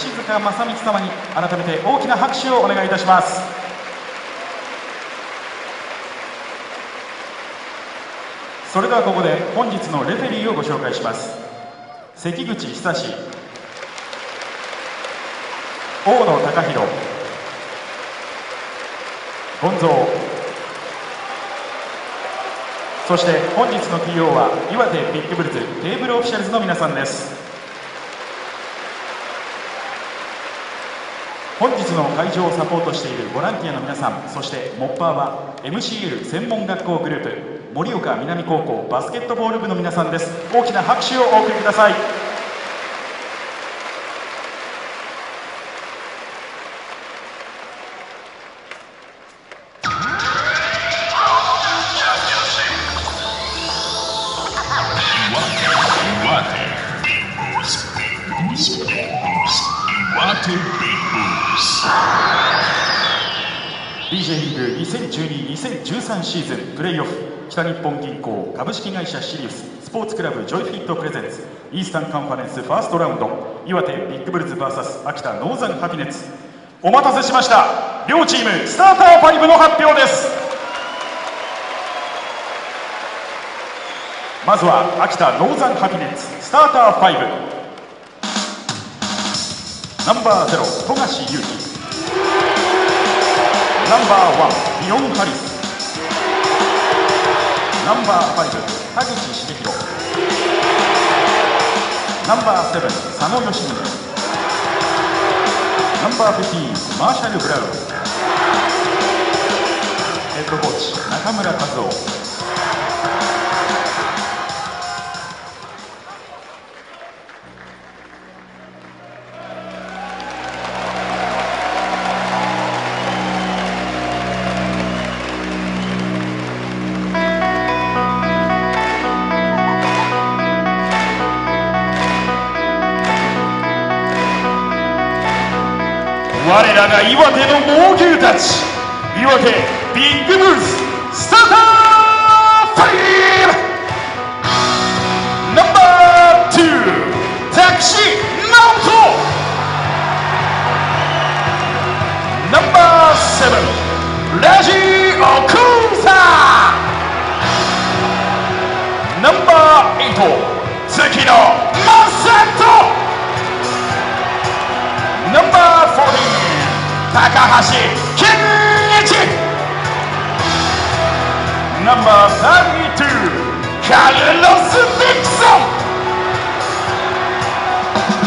役石塚正光様に改めて大きな拍手をお願いいたします。それではここで本日のレフェリーをご紹介します。関口久志大野貴弘ゴンゾーそして本日の TO は岩手ビッグブルズテーブルオフィシャルズの皆さんです。本日の会場をサポートしているボランティアの皆さんそしてモッパーは MCL 専門学校グループ盛岡南高校バスケットボール部の皆さんです。大きな拍手をお送りください。北日本銀行株式会社シリウススポーツクラブジョイフィット presents イースタンカンファレンスファーストラウンド岩手ビッグブルズ VS 秋田ノーザンハピネッツ。お待たせしました。両チームスターター5の発表です。まずは秋田ノーザンハピネッツスターター5ナンバー0富樫勇樹。ナンバーワンビオン・ハリス。ナンバーファイブ田口茂弘ナンバーセブン佐野義宗ナンバーフィティマーシャル・ブラウン。ヘッドコーチ中村和夫。我らが岩手の猛牛たち。岩手ビッグブーススターターファイブナンバー2タクシーナオト。ナンバーセブンラジオクーサー。ナンバー8月野マサトナンバー14高橋健一。ナンバー32カルロス・ディクソン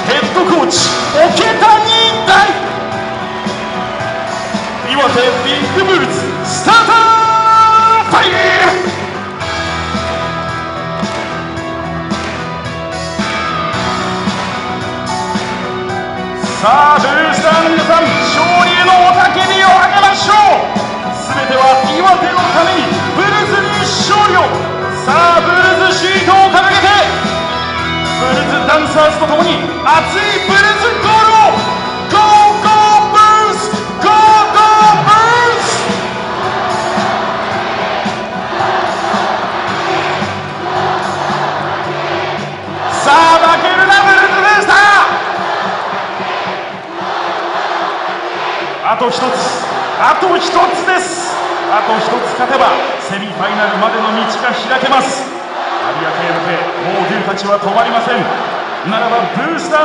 ヘッドコーチ桶谷大岩手ビッグブルズスターターファイブさあブースターの皆さん勝利への雄たけびを上げましょう。全ては岩手のためにブルズに勝利を。さあブルズシートを掲げてブルズダンサーズと共に熱い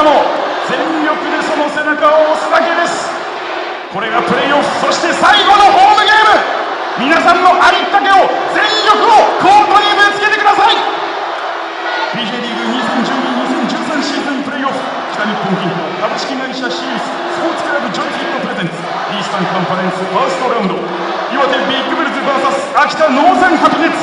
も全力でその背中を押すだけです。これがプレーオフ。そして最後のホームゲーム。皆さんのありったけを全力をコートにぶつけてください。BJ リーグ2012-2013シーズンプレーオフ。北日本銀行株式会社シリウススポーツクラブジョイフィット presents。イースタンカンファレンスファーストラウンド。岩手ビッグブルズ VS 秋田ノーザンハピネッツ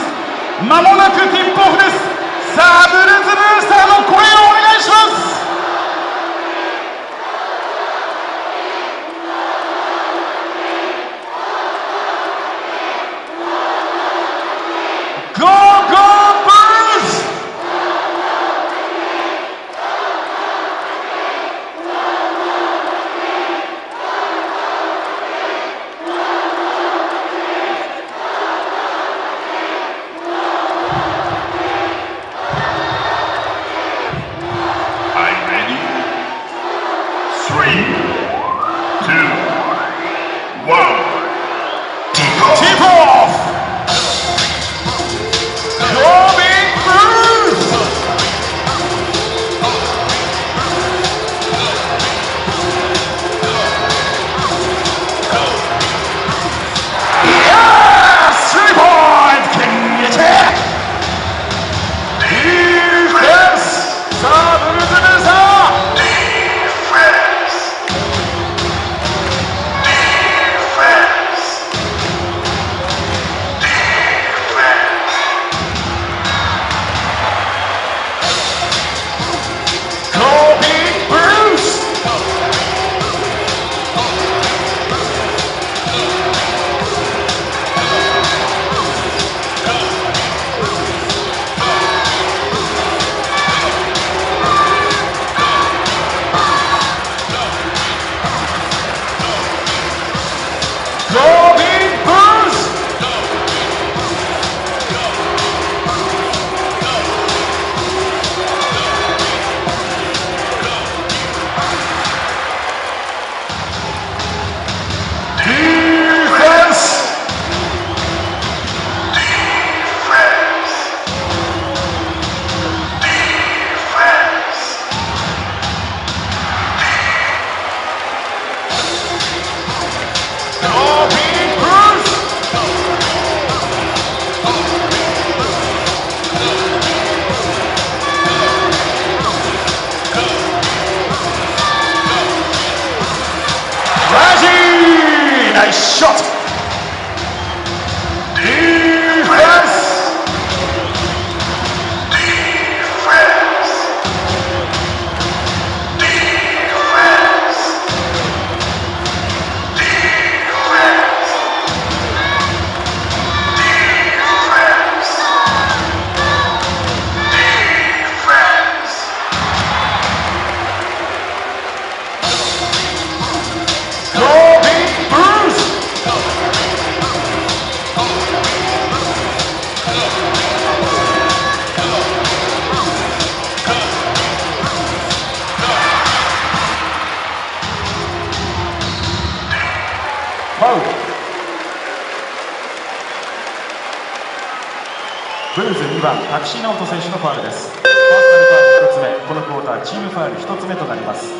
ブルーズ2番タクシー直人選手のファウルです。ファーストルファウル1つ目このクォーターチームファウル1つ目となります。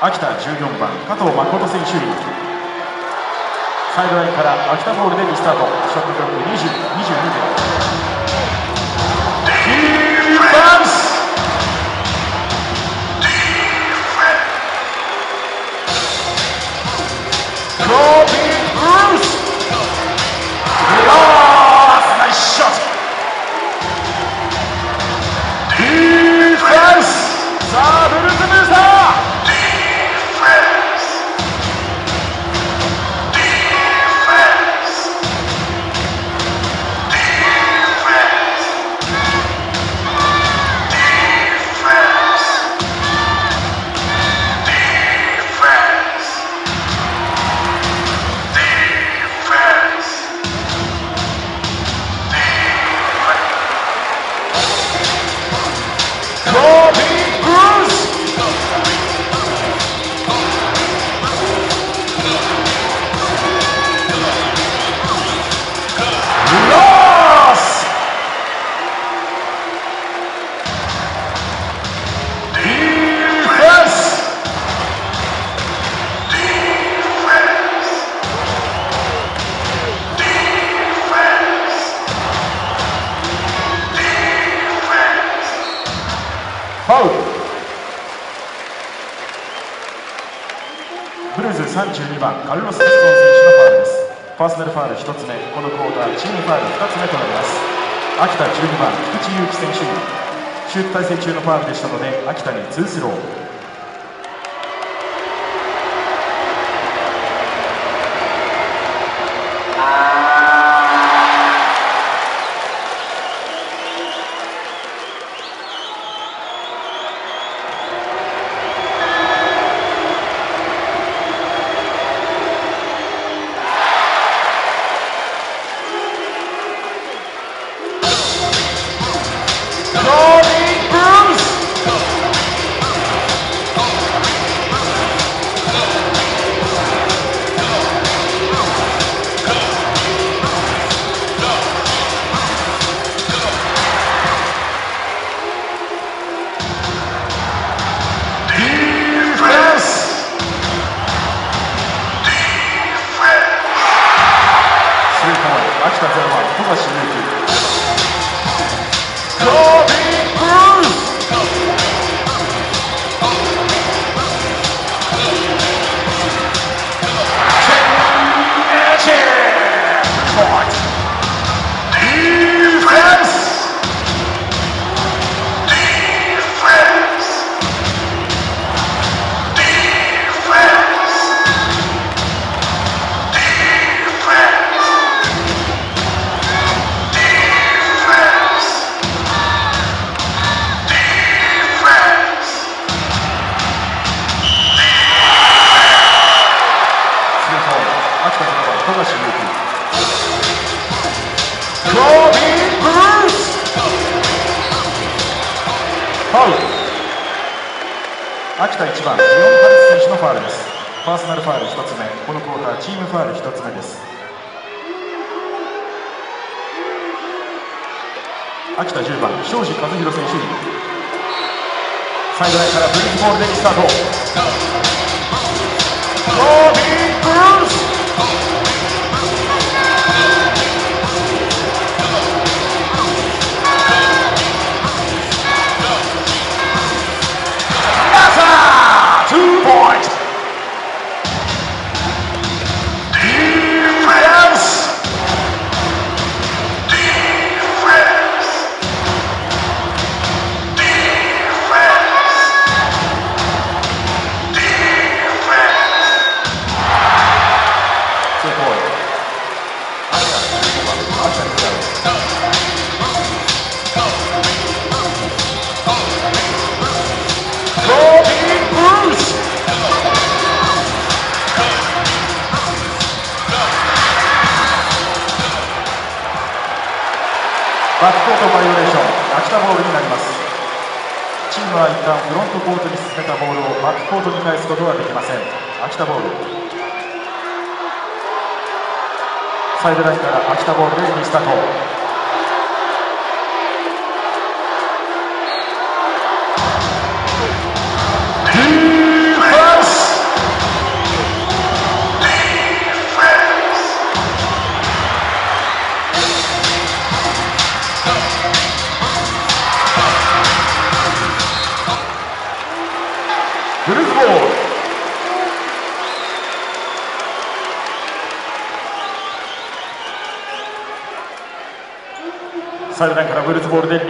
秋田14番加藤誠選手。にサイドラインから秋田ボールでリスタート。ショットクロック20 22秒。制中のファウルでしたので秋田に2スロー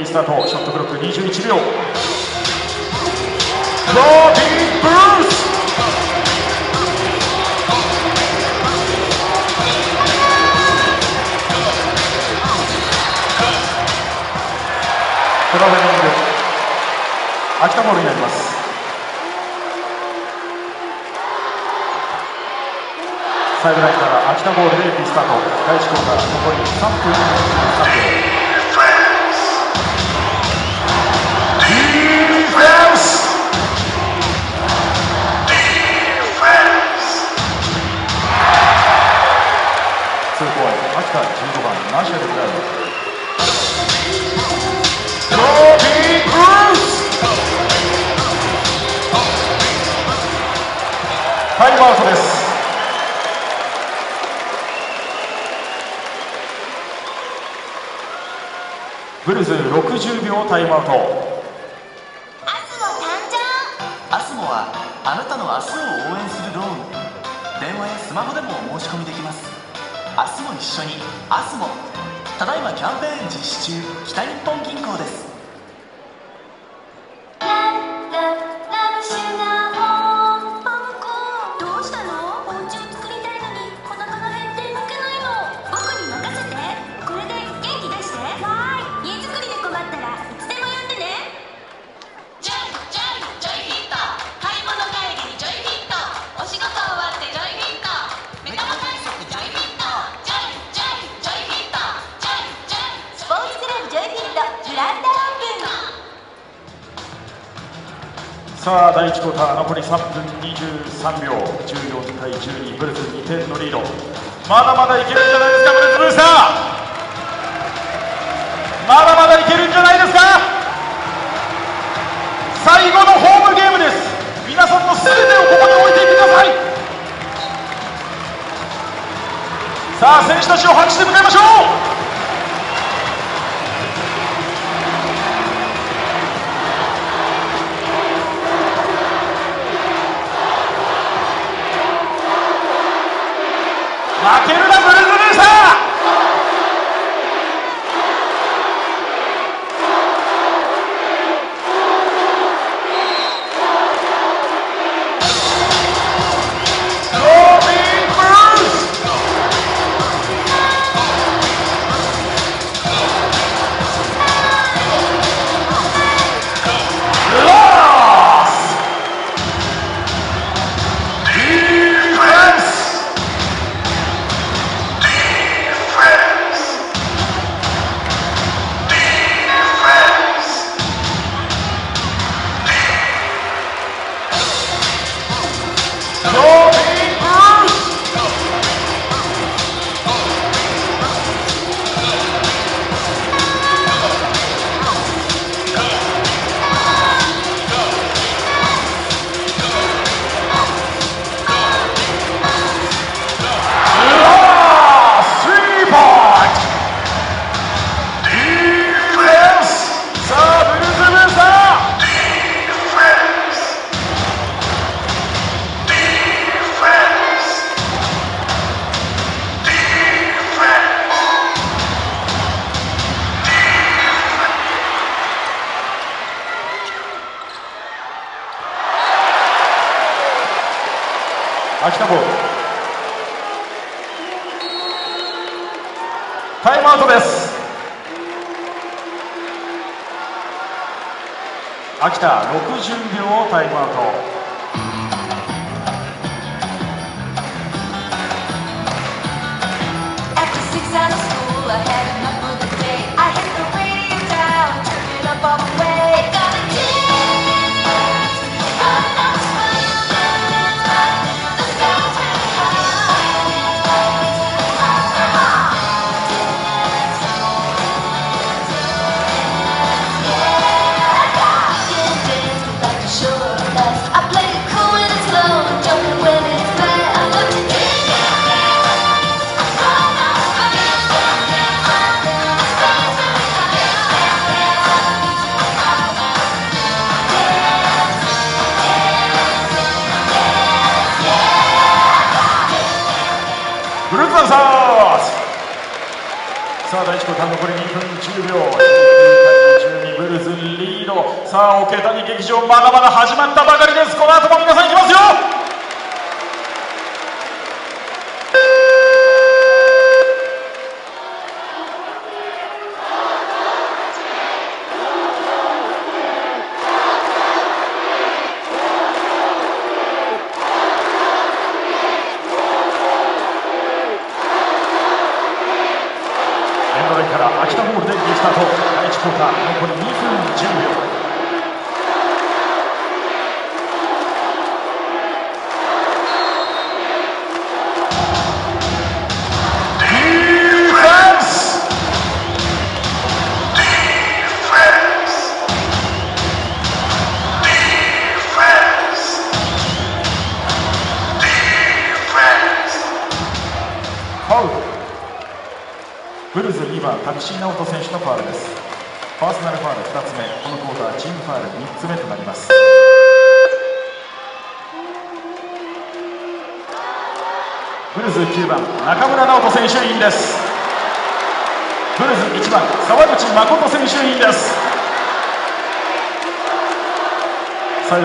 スタートショットクロック21秒。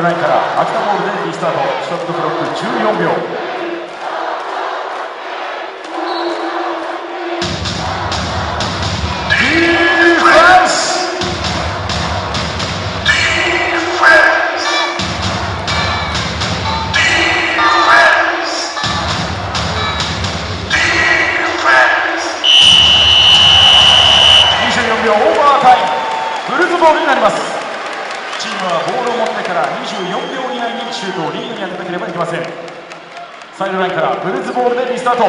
ラインから秋田ボールでリスタート。はボールを持ってから24秒以内にシュートをリードに当てなければいけません。サイドラインからブルーズボールでリスタート。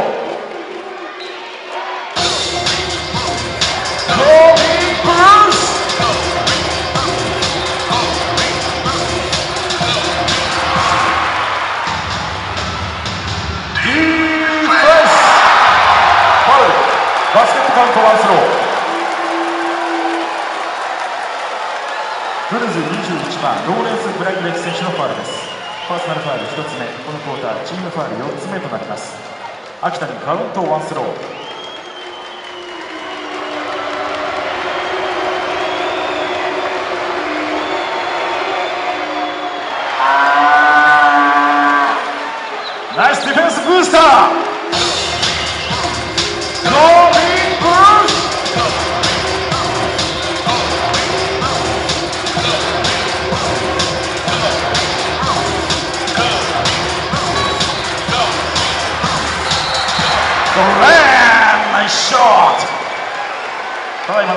番ローレンス・ブライグレッチ選手のファウルです。パーソナルファウル1つ目このクォーターチームファウル4つ目となります。秋田にカウントワンスロー。ナイスディフェンスブースター。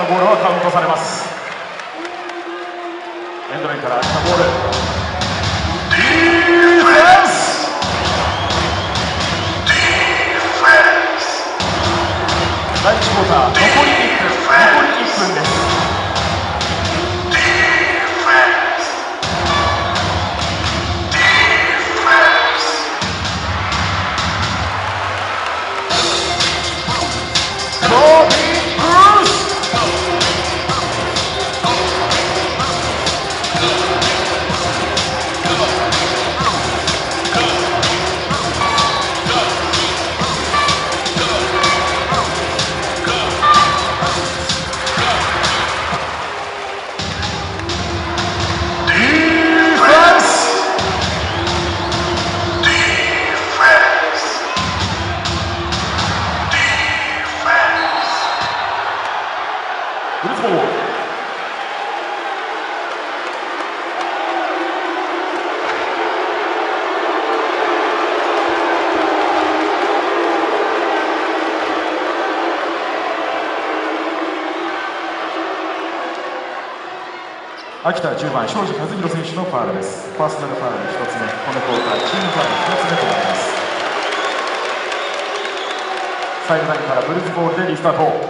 ボールはカウントされます。エンドラインから秋田ボール。ディフェンス。第1クォーター残り1分。残り1分です。秋田10番庄司和弘選手のファウルです。パーソナルファウル1つ目このクォーターチームファウル2つ目となります。サイドラインからブルーズボールでリスタート。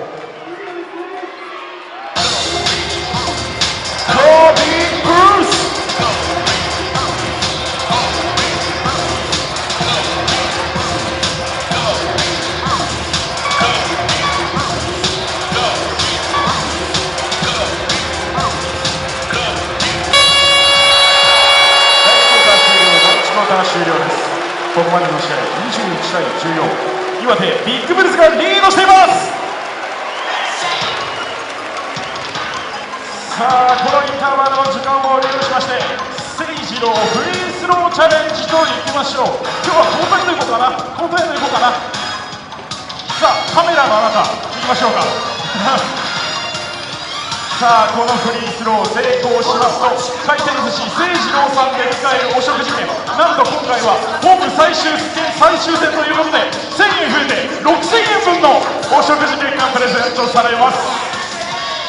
さあこのフリースロー成功しますと回転寿司誠二郎さんで使えるお食事券。なんと今回はホーム最終戦最終戦ということで1000円増えて6000円分のお食事券がプレゼントされます。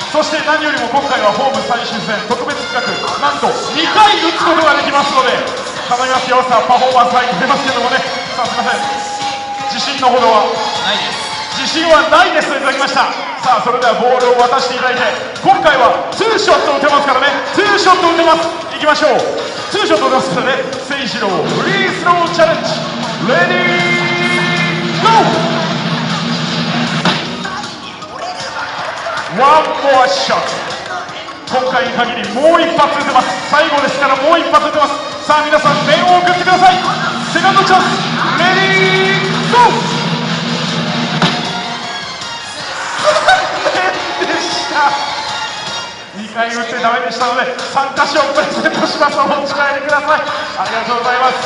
そして何よりも今回はホーム最終戦特別企画なんと2回打つことができますので頼みますよ。さあパフォーマンス入ってますけどもね。さあすいません。自信のほどは。ないです。自信はないですといただきました。さあそれではボールを渡していただいて今回はツーショット打てますからね。ツーショット打てます。いきましょう。ツーショット打てますからね。誠一郎フリースローチャレンジ。レディーゴー。ワンモアショット。今回に限りもう一発打てます。最後ですからもう一発打てます。さあ皆さん面を送ってください。セカンドチャンス。レディーゴー。2回打ってダメでしたので参加賞プレゼントしますお持ち帰りください。ありがとうございます。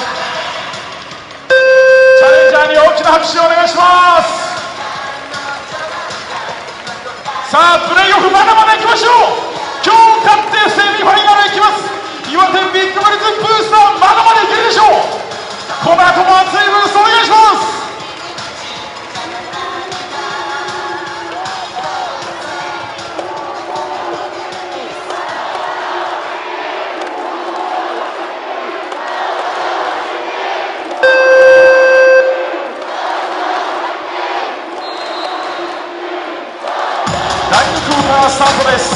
チャレンジャーに大きな拍手をお願いします。さあプレーオフまだまだ行きましょう。今日勝ってセミファイナル行きます。岩手ビッグブリズブースターまだまだいけるでしょう。この後も熱いブースお願いします。クォータ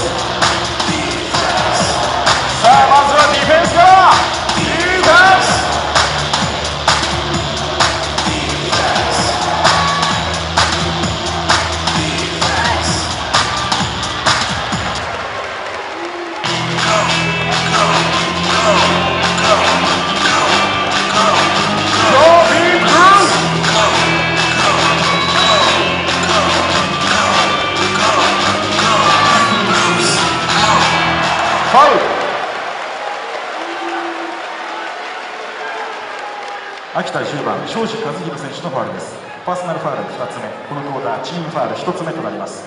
秋田10番庄司和弘選手のファウルです。パーソナルファウル2つ目。このクォーターチームファウル1つ目となります。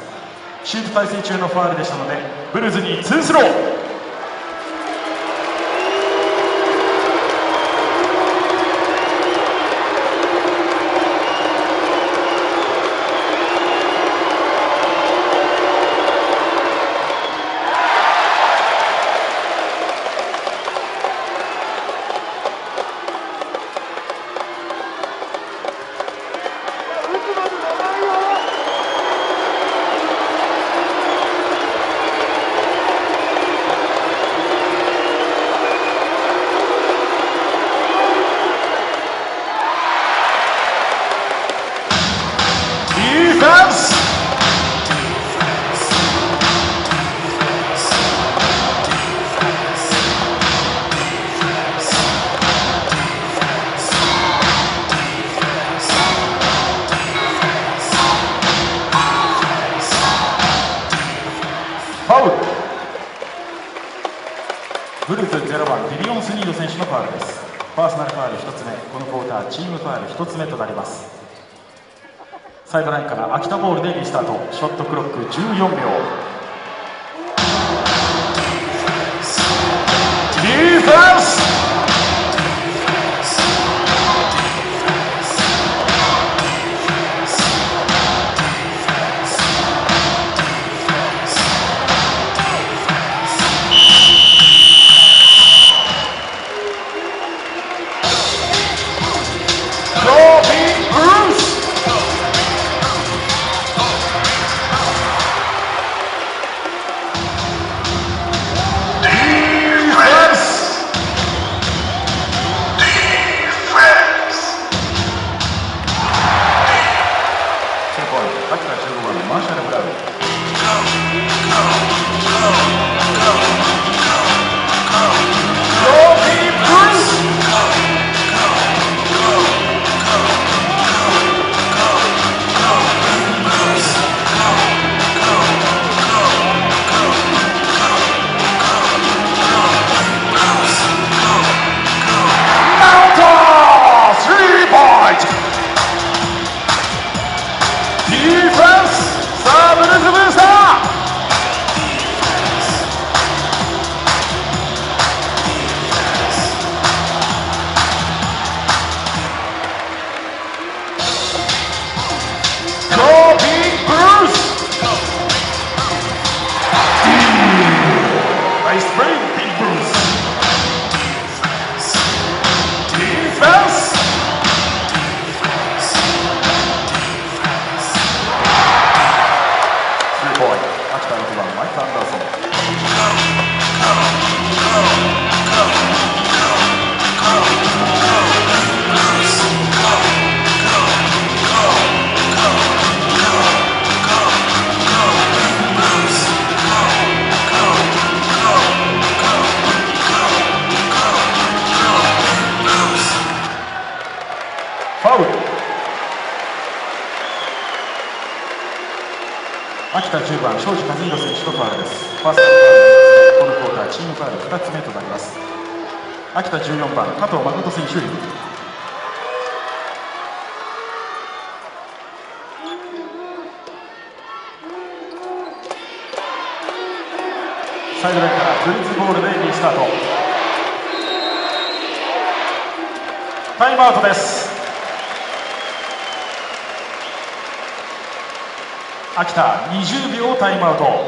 シュート体制中のファウルでしたのでブルーズに2スロー。14秒。タイムアウト。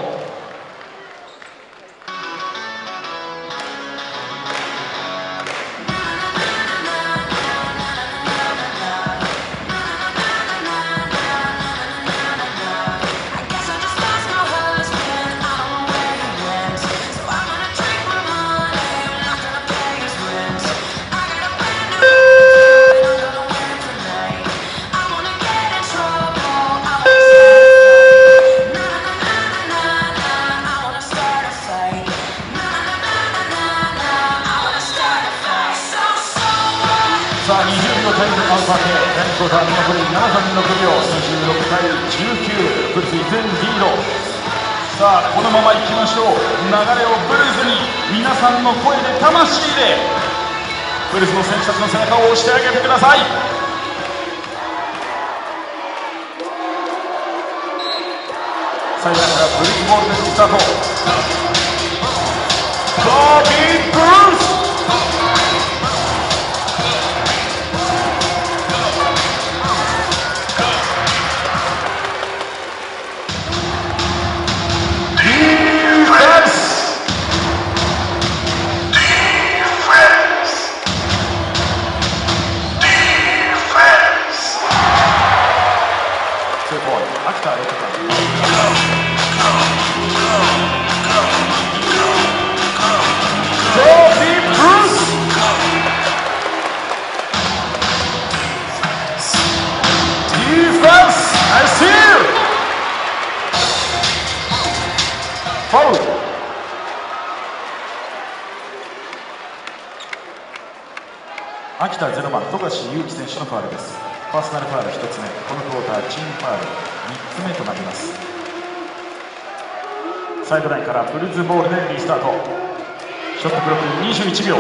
21秒。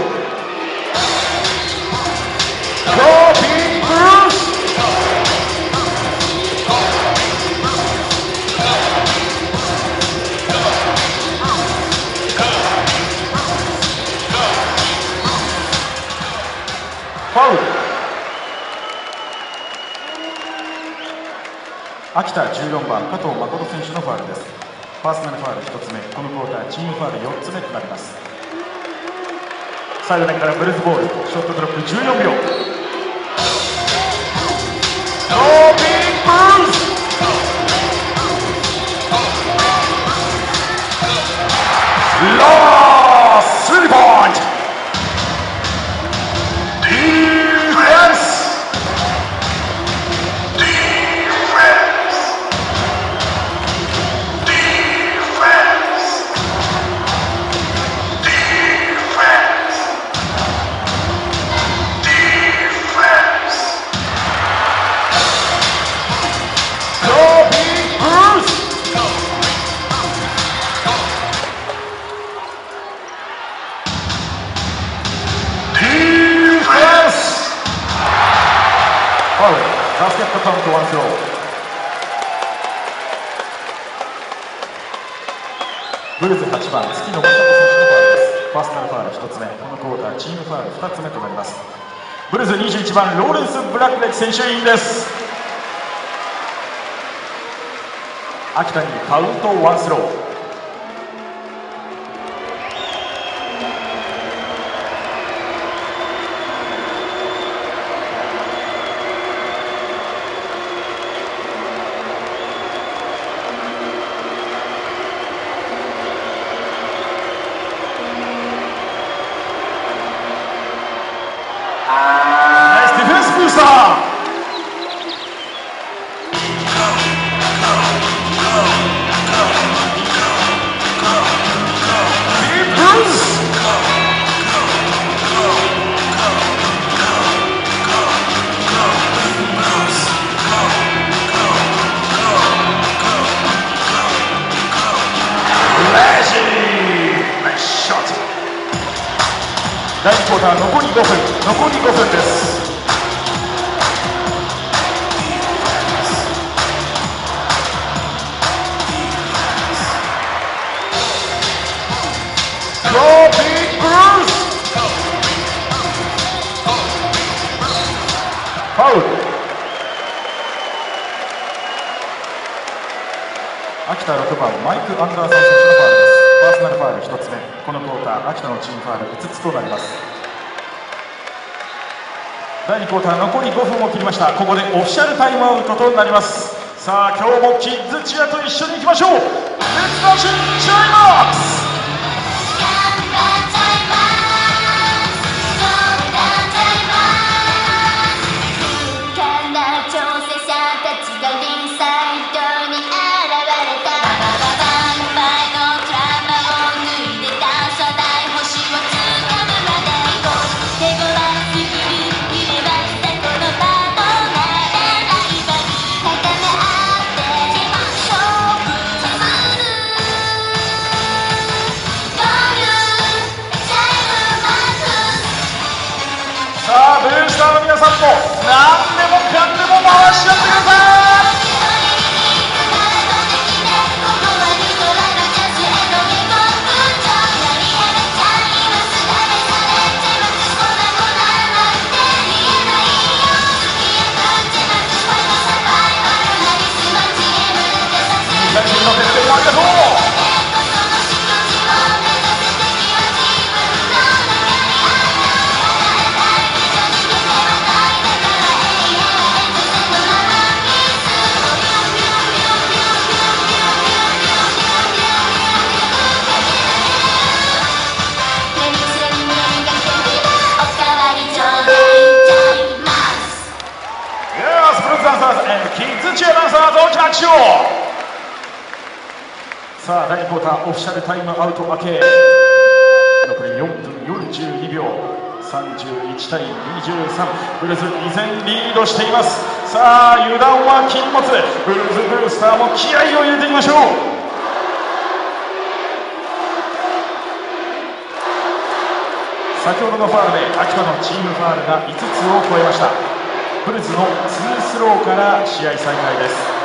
秋田14番加藤誠選手のファウルです。パーソナルファウル1つ目。このクォーターチームファウル4つ目となります。サリからブルーポボール。ショットロッ14秒。ノービブルーロースリボー。番月の正人選手のファウルです。パーソナルファール1つ目このクォーターチームファール2つ目となります。ブルズ21番ローレンス・ブラックレック選手インです。秋田に count one throw。したここでオフィシャルタイムアウトとなります。さあ今日もキッズチアと一緒に行きましょう。レッツダッシュチャイマックス。拍手を。さあ第2クォーターオフィシャルタイムアウト明け。残り4分42秒。31対23ブルーズ依然リードしています。さあ油断は禁物。ブルーズブルースターも気合を入れていきましょう。先ほどのファウルで秋田のチームファウルが5つを超えました。ブルズの2スローから試合再開です。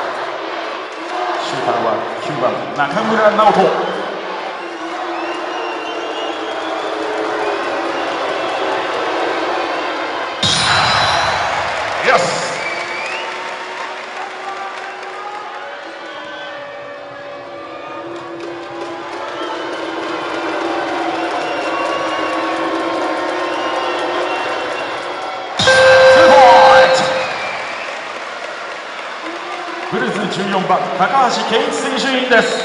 シューターは9番中村直人。番高橋健一選手員です。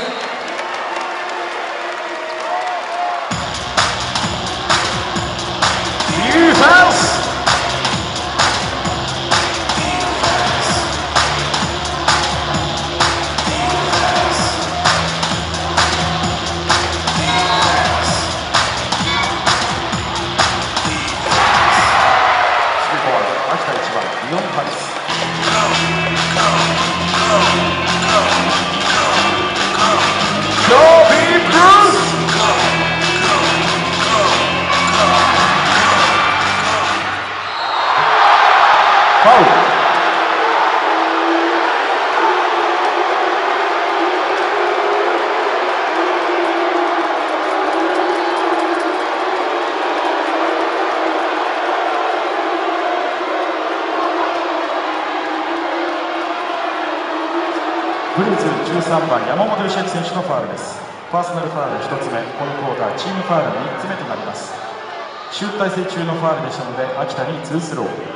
手のファウルです。パーソナルファウル1つ目このクォーターチームファウル3つ目となります。集大成中のファウルでしたので秋田に2スロー。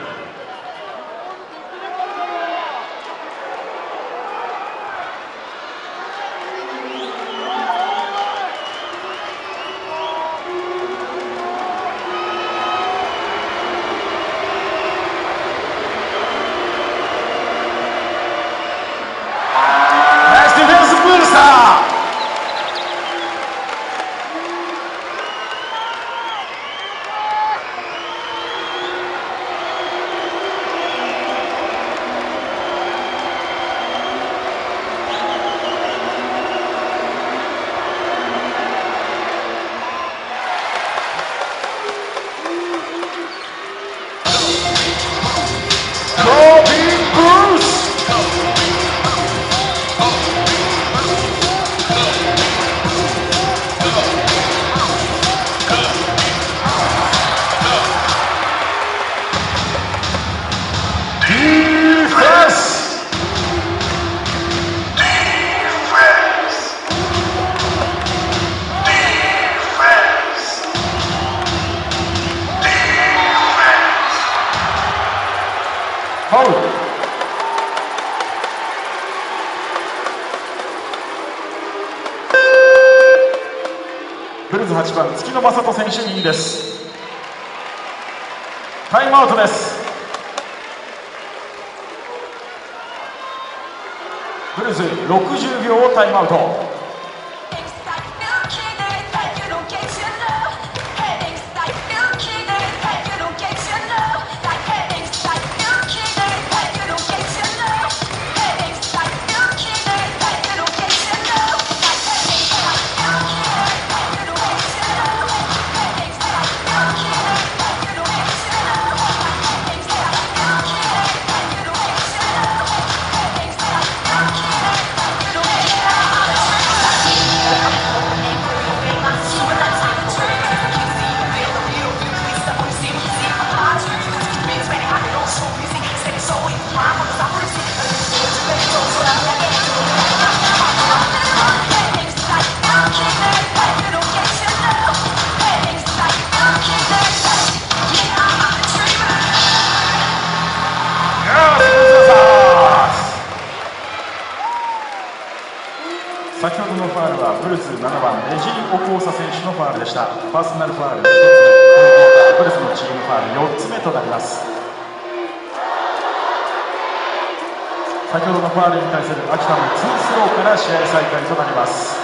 ファールに対する秋田のツースローから試合再開となります。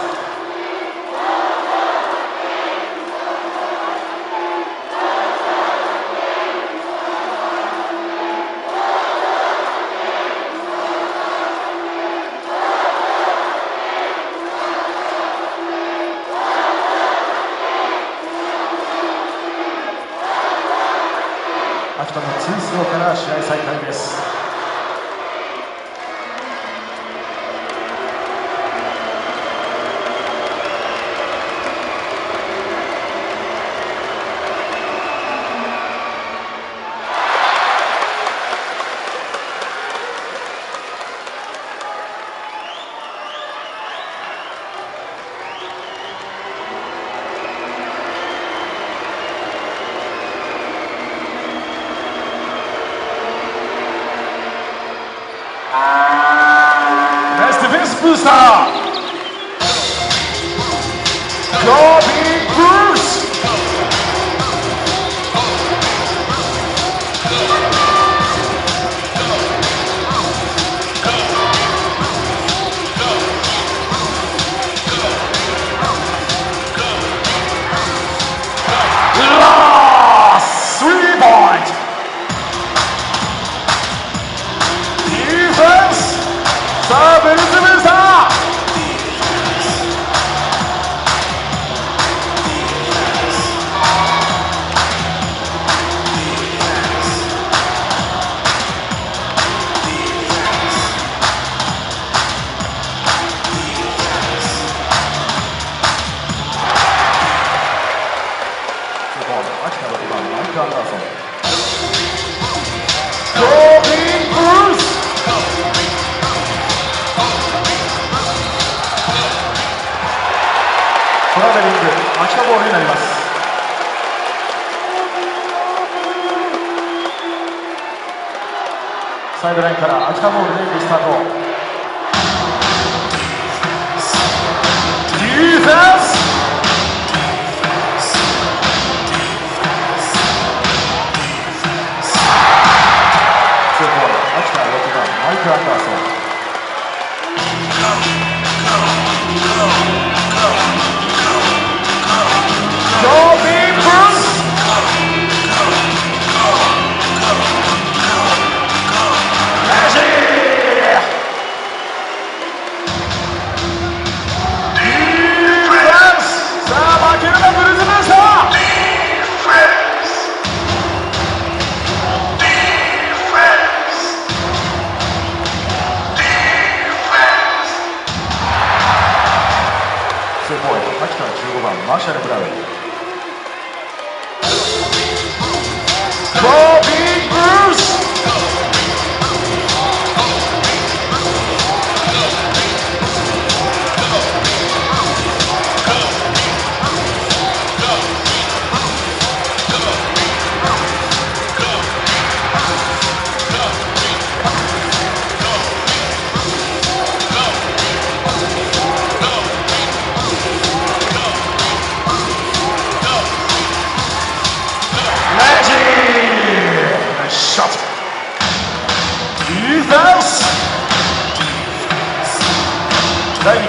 Masha Bravo.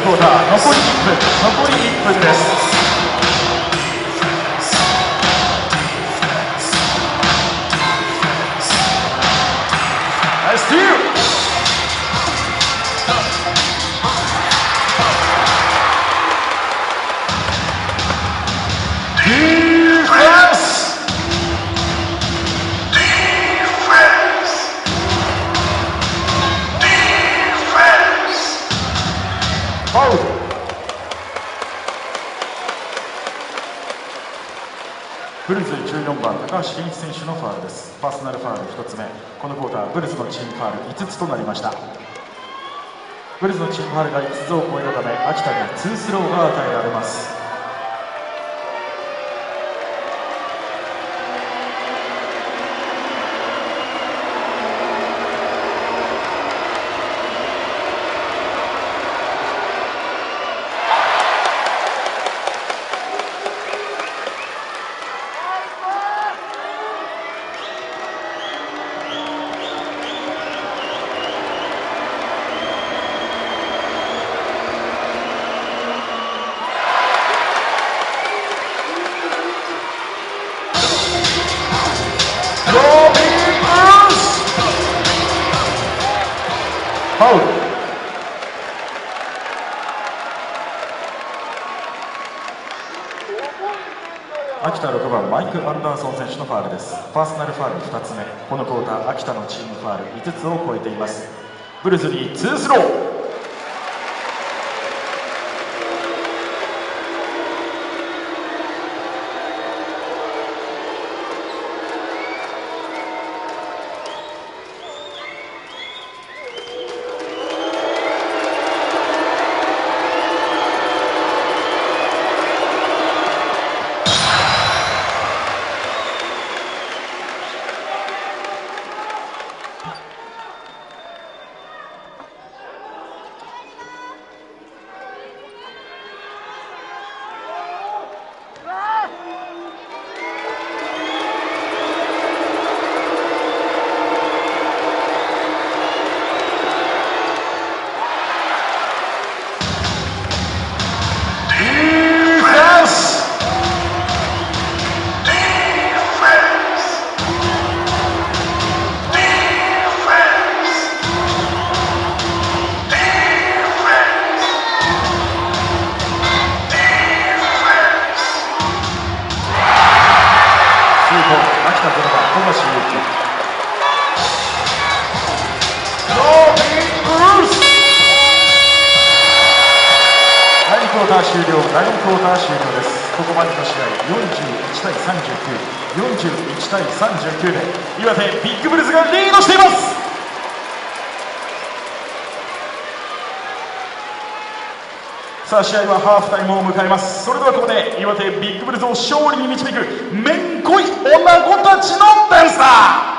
クォーター残り1分残り1分です。チームファール5つとなりました。ブルズのチームファールが5つを超えたため秋田に2スローが与えられます。パーソナルファール2つ目。このクォーター秋田のチームファール5つを超えています。ブルズリー2スロー。試合はハーフタイムを迎えます。それではここで岩手ビッグブルズを勝利に導くめんこい女子たちのダンスだ。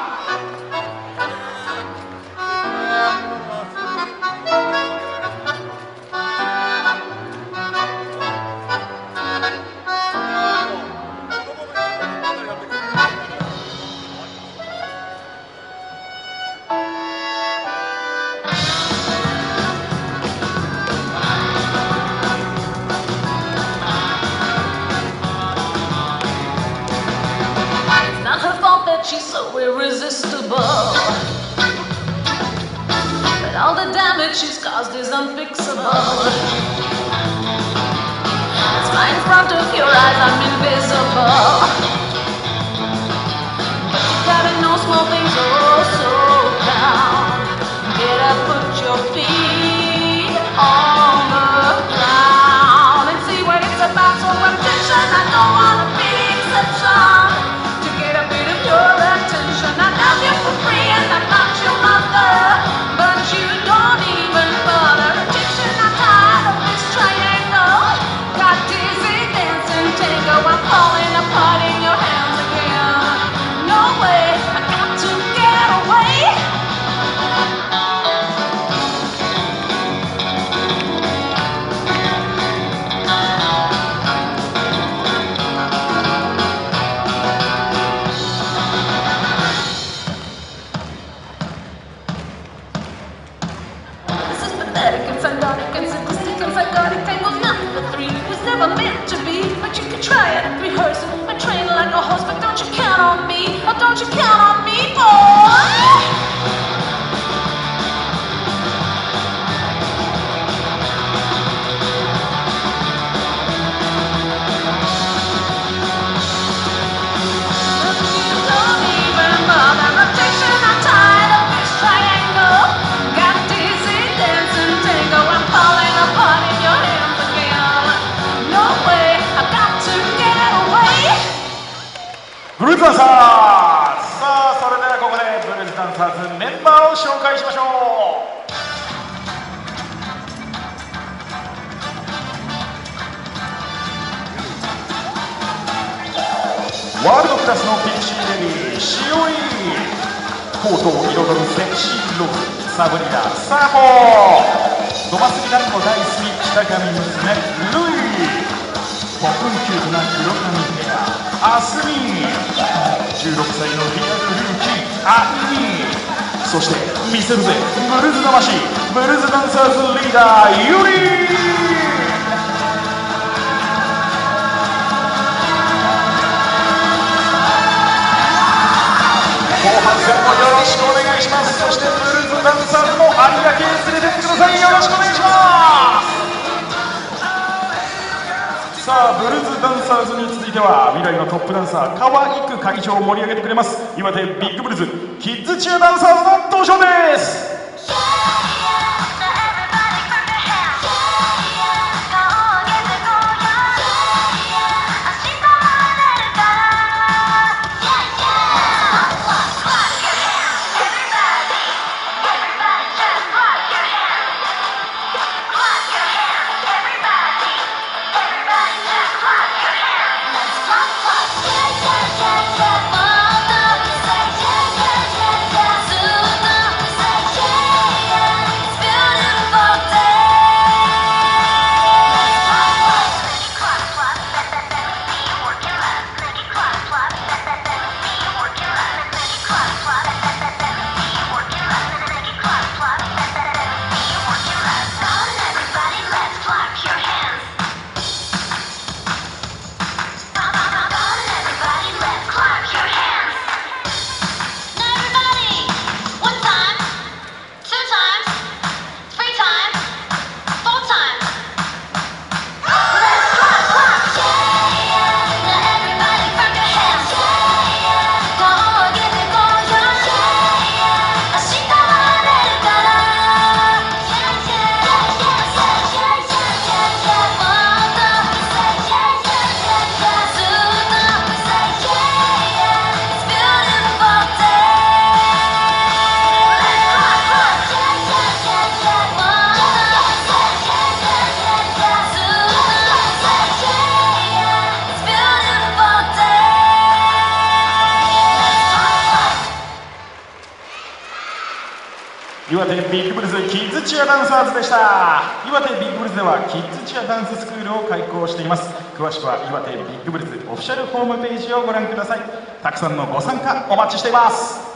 ズキッズチアダンサーズでした。岩手ビッグブルーズではキッズチアダンススクールを開講しています。詳しくは岩手ビッグブルーズオフィシャルホームページをご覧ください。たくさんのご参加お待ちしています。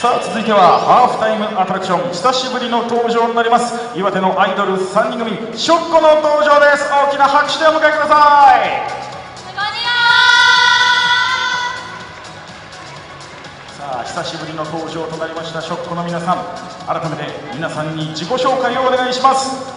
さあ続いてはハーフタイムアトラクション。久しぶりの登場になります岩手のアイドル3人組ショッコの登場です。大きな拍手でお迎えください。さあ久しぶりの登場となりましたショッコの皆さん。改めて皆さんに自己紹介をお願いします。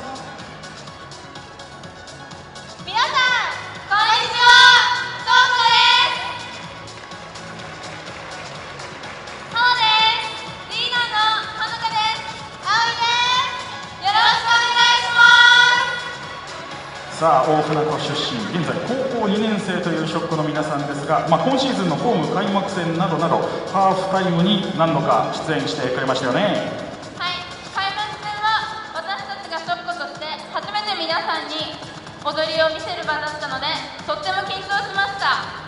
というショックの皆さんですが、まあ、今シーズンのホーム開幕戦などなどハーフタイムに何度か出演してくれましたよね。はい、開幕戦は私たちがショッコとして初めて皆さんに踊りを見せる場だったのでとっても緊張しました。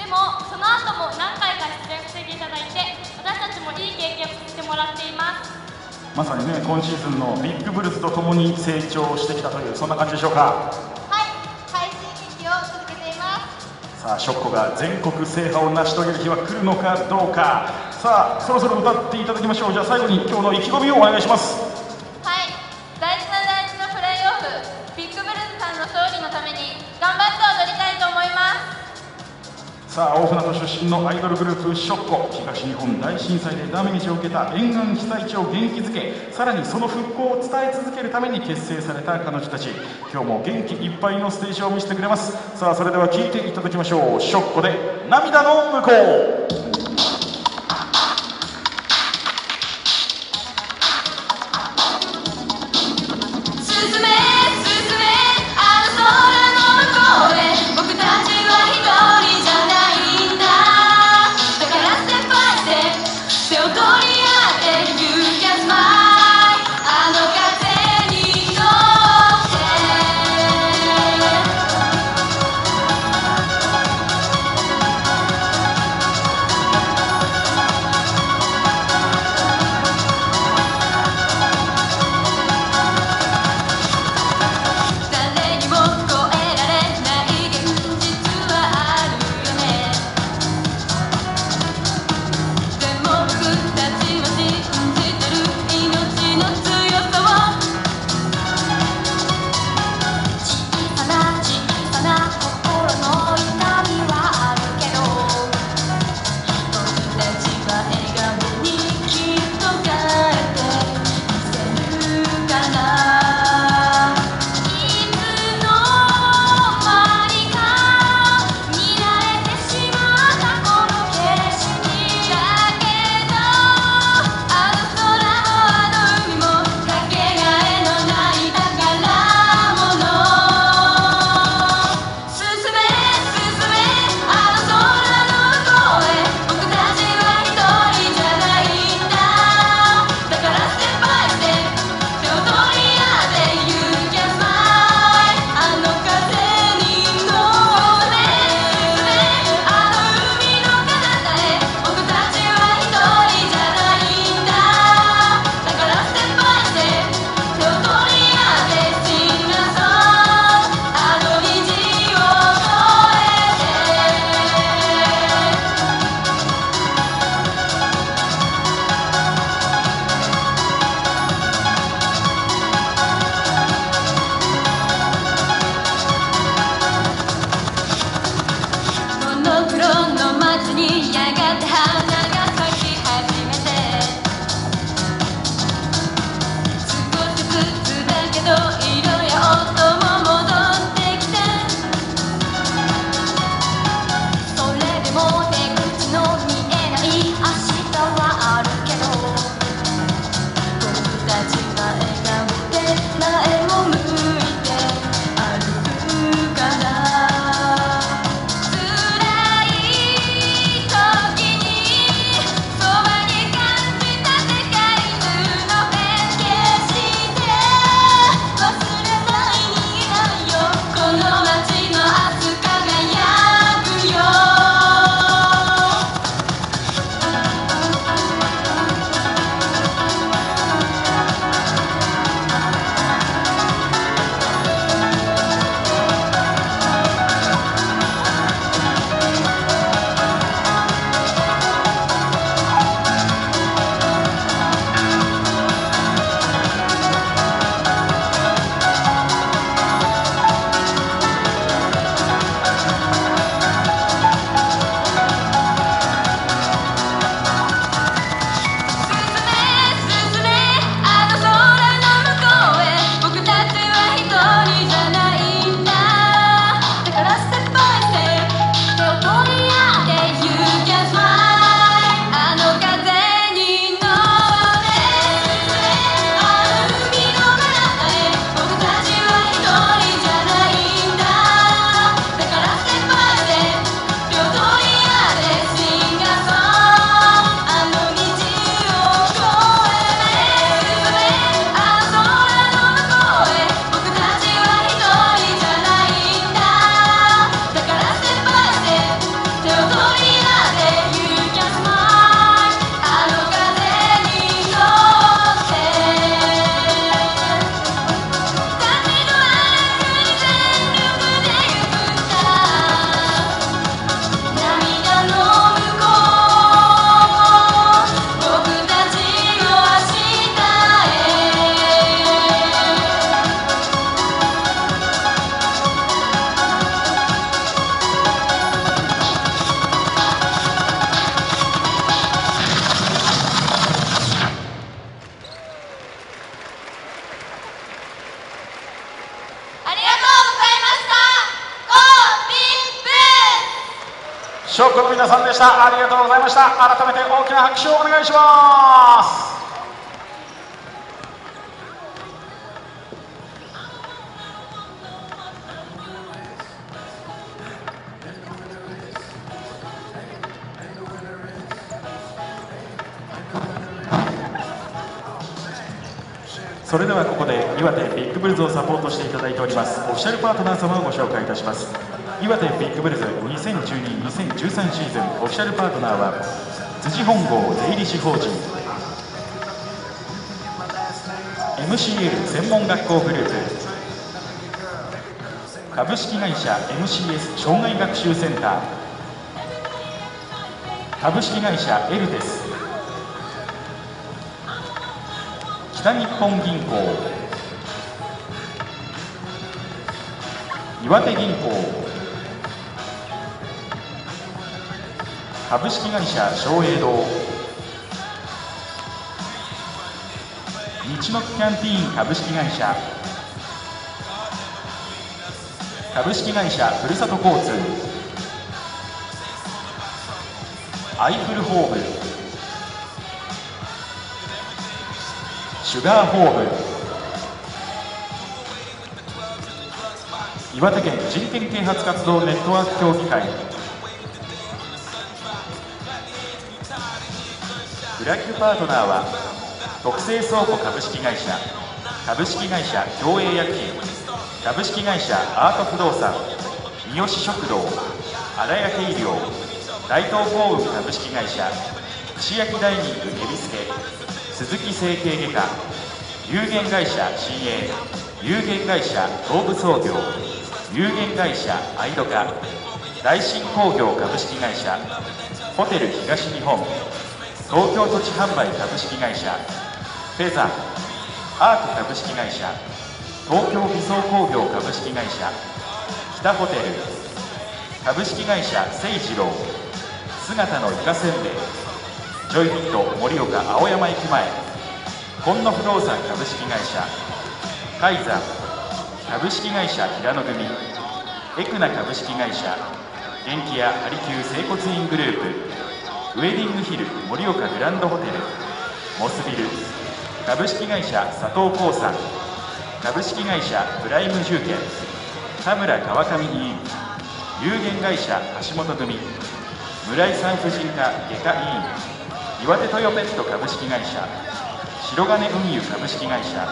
でもその後も何回か出演していただいて私たちもいい経験をさせてもらっています。まさにね今シーズンのビッグブルーズとともに成長してきたというそんな感じでしょうかさあショッコが全国制覇を成し遂げる日は来るのかどうか。さあそろそろ歌っていただきましょう。じゃあ最後に今日の意気込みをお願いします。さあ大船渡出身のアイドルグループショッコ。東日本大震災でダメージを受けた沿岸被災地を元気づけさらにその復興を伝え続けるために結成された彼女たち。今日も元気いっぱいのステージを見せてくれます。さあそれでは聴いていただきましょうショッコで「涙の向こう」します。それではここで岩手ビッグブルズをサポートしていただいております。オフィシャルパートナー様をご紹介いたします。岩手ビッグブルズ2012-2013シーズンオフィシャルパートナーは辻本郷税理士法人。MCL 専門学校グループ。株式会社 MCS 障害学習センター。株式会社エルテス北日本銀行。岩手銀行。株式会社松栄堂日のキャンティーン株式会社。株式会社ふるさと交通。アイフルホーム。シュガーホーム。岩手県人権啓発活動ネットワーク協議会。ラックパートナーは特製倉庫株式会社株式会社共栄薬品株式会社アート不動産三好食堂荒焼医療大東幸運株式会社串焼きダイニング恵比寿鈴木整形外科有限会社新鋭有限会社東武創業。有限会社アイドカ大新工業株式会社ホテル東日本。東京土地販売株式会社フェザーアーク株式会社東京偽装工業株式会社北ホテル株式会社誠二郎姿のイカせんべいジョイフィット盛岡青山駅前今野不動産株式会社カイザー株式会社平野組エクナ株式会社元気やハリキュー整骨院グループウェディングヒル盛岡グランドホテルモスビル株式会社佐藤興産株式会社プライム重建田村川上委員有限会社橋本組村井産婦人科外科委員岩手トヨペット株式会社白金運輸株式会社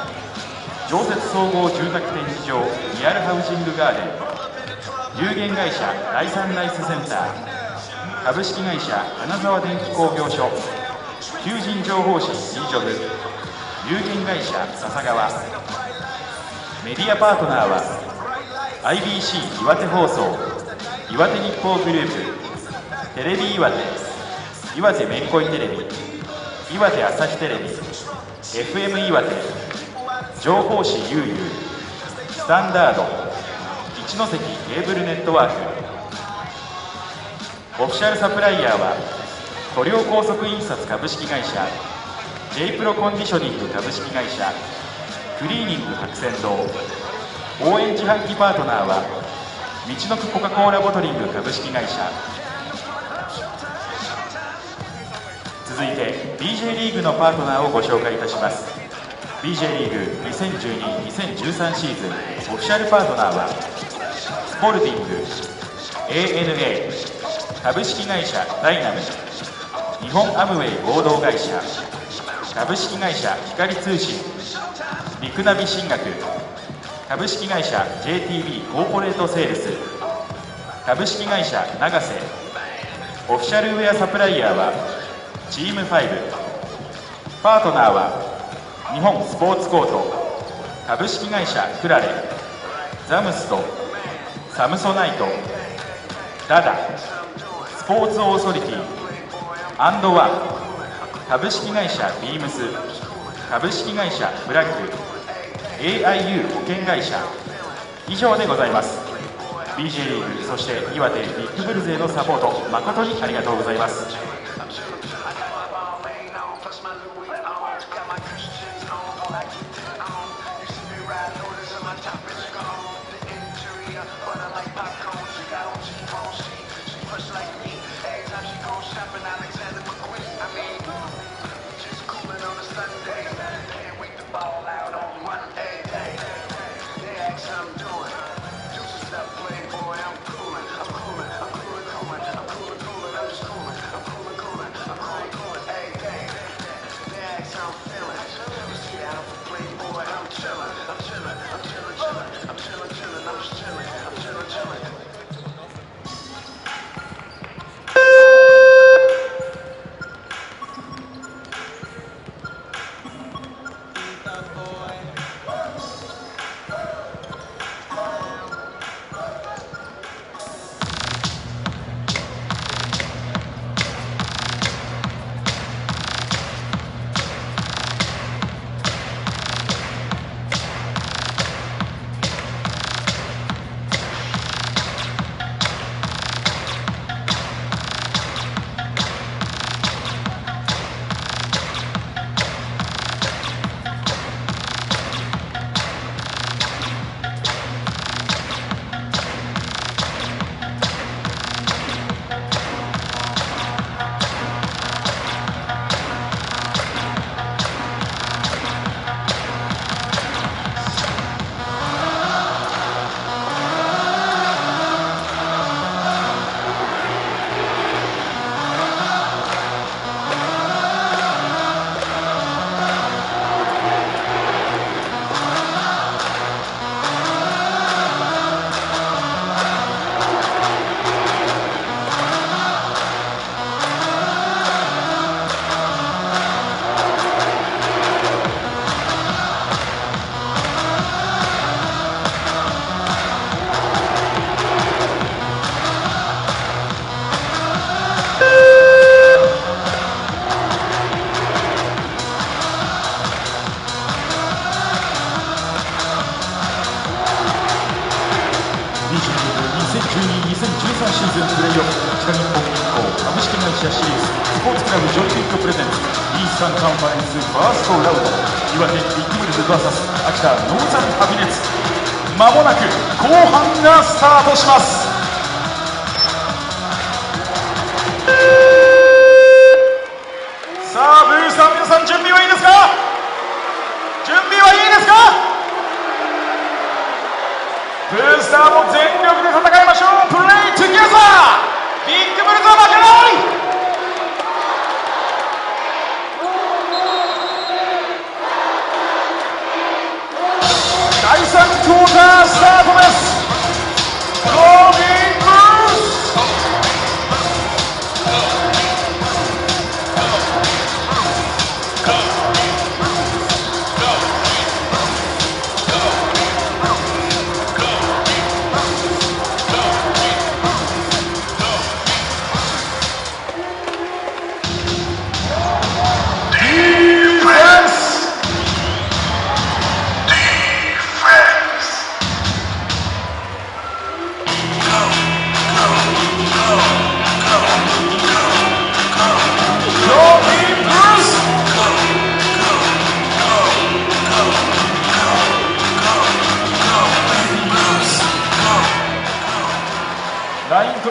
常設総合住宅展示場リアルハウジングガーデン有限会社第三ナイスセンター株式会社金沢電機工業所。求人情報誌 C ジョブ有限会社笹川。メディアパートナーは IBC 岩手放送。岩手日報グループ。テレビ岩手。岩手めんこいテレビ。岩手朝日テレビ。FM 岩手。情報誌ゆうゆうスタンダード。一関ケーブルネットワーク。オフィシャルサプライヤーは塗料高速印刷株式会社 J プロコンディショニング株式会社クリーニング白泉堂。応援自販機パートナーは道のくコカ・コーラボトリング株式会社。続いて BJ リーグのパートナーをご紹介いたします。BJ リーグ2012-2013シーズンオフィシャルパートナーはスポルティング ANA 株式会社ダイナム日本アムウェイ合同会社。株式会社光通信。リクナビ進学。株式会社 JTB コーポレートセールス。株式会社永瀬。オフィシャルウェアサプライヤーはチーム5パートナーは日本スポーツコート。株式会社クラレ。ザムストサムソナイト。ダダ。スポーツオーソリティアンドワン。株式会社ビームス。株式会社ブラック。AIU 保険会社。以上でございます。BJ リーグそして岩手ビッグブル勢のサポート誠にありがとうございます。します。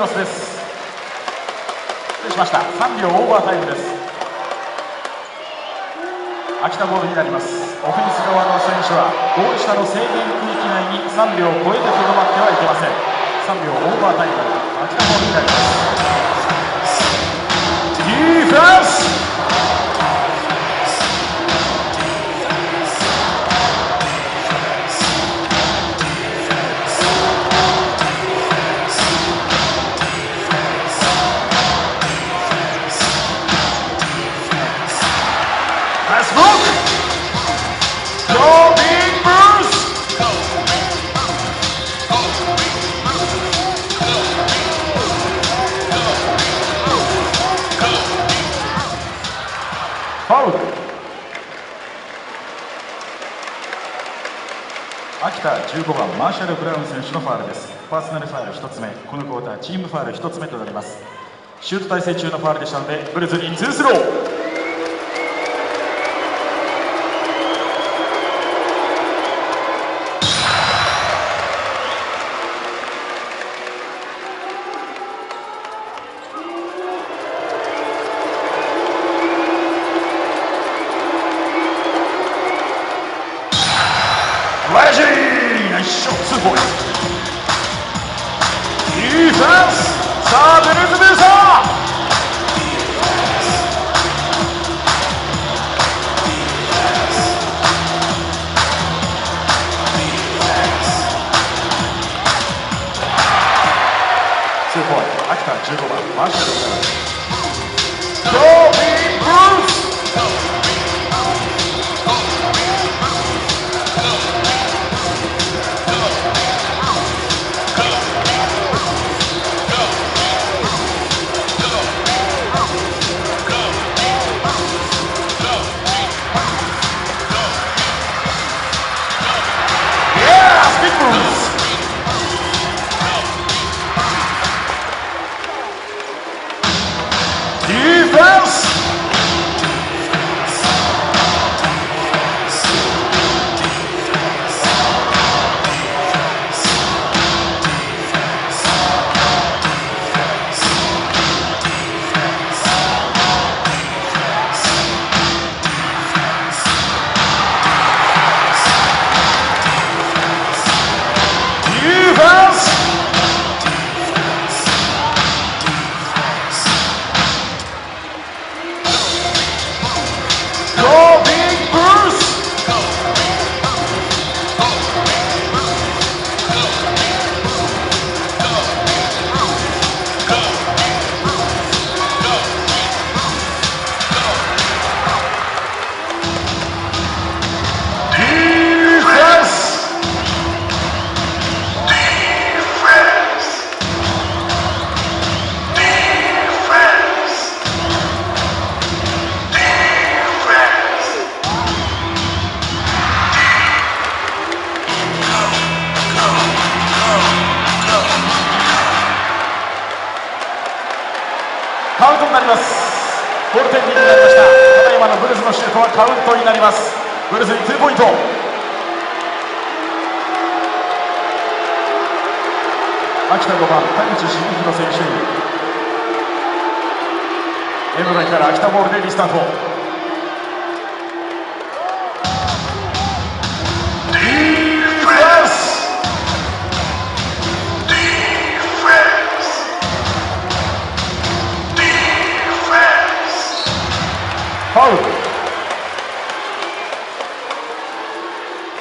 ロスです。失礼しました。3秒オーバータイムです。秋田ボールになります。オフェンス側の選手はゴール下の制限区域内に3秒を超えてとどまってはいけません。3秒オーバータイム。秋田ボールになります。ディフェンス15番マーシャル・ブラウン選手のファウルです。パーソナルファウル1つ目このクォーターチームファウル1つ目となります。シュート体制中のファウルでしたのでブルズに2スロー。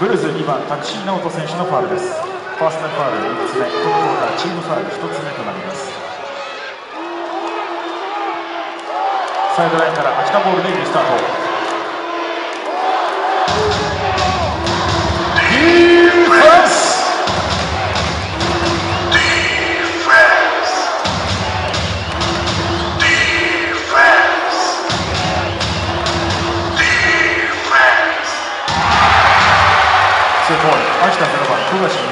ブルース2番タクシー直人選手のファウルです。ファーストファウル3つ目トップオーダーチームファウル1つ目となります。サイドラインから秋田ボールでリスタート。ましたね。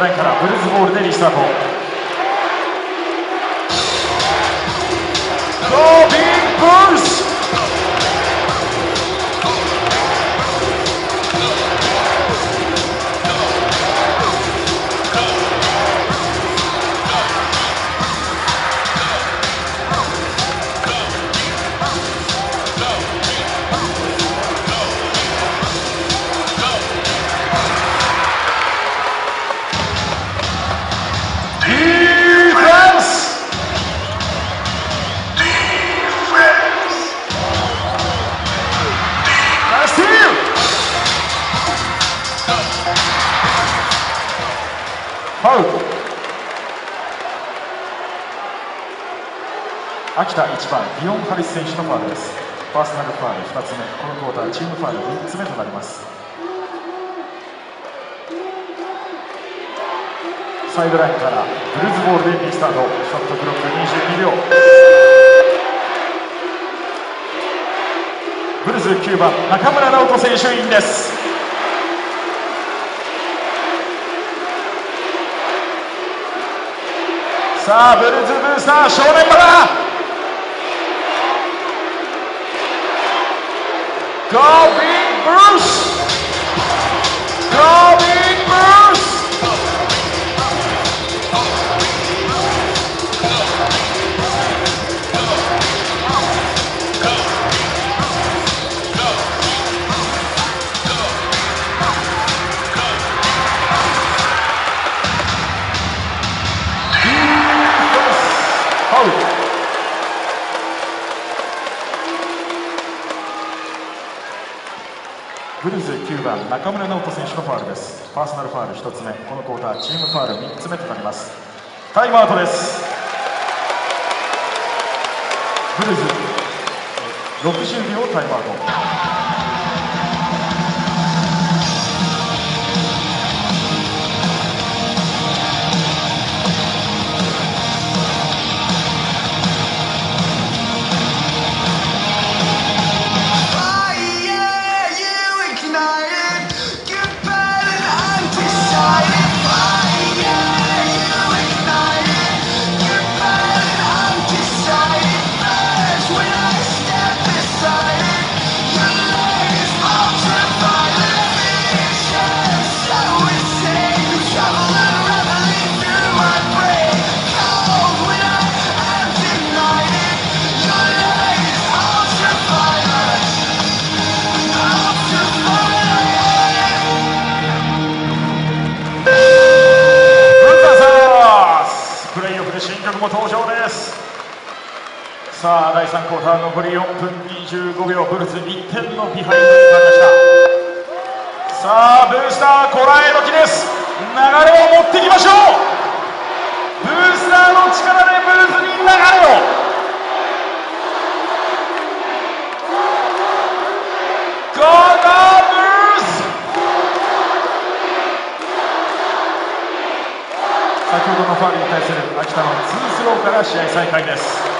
ラインからブルースボールでリスタート。選手のファウルです。パーソナルファウル2つ目。このクォーターチームファウル。3つ目となります。サイドラインからブルーズボールでスタートショットクロック22秒。ブルーズ9番中村直人選手員です。さあブルーズブースター正面から中村直人選手のファウルです。パーソナルファウル1つ目。このクォーターチームファウル3つ目となります。タイムアウトです。ブルーズ。60秒タイムアウト。さあ第3クォーター残り4分25秒ブルズ1点のビハインドになりました。さあブースターこらえ時です流れを持っていきましょう。ブースターの力でブルズに流れを。 Go Goブルズ。先ほどのファウルに対する秋田の2スローから試合再開です。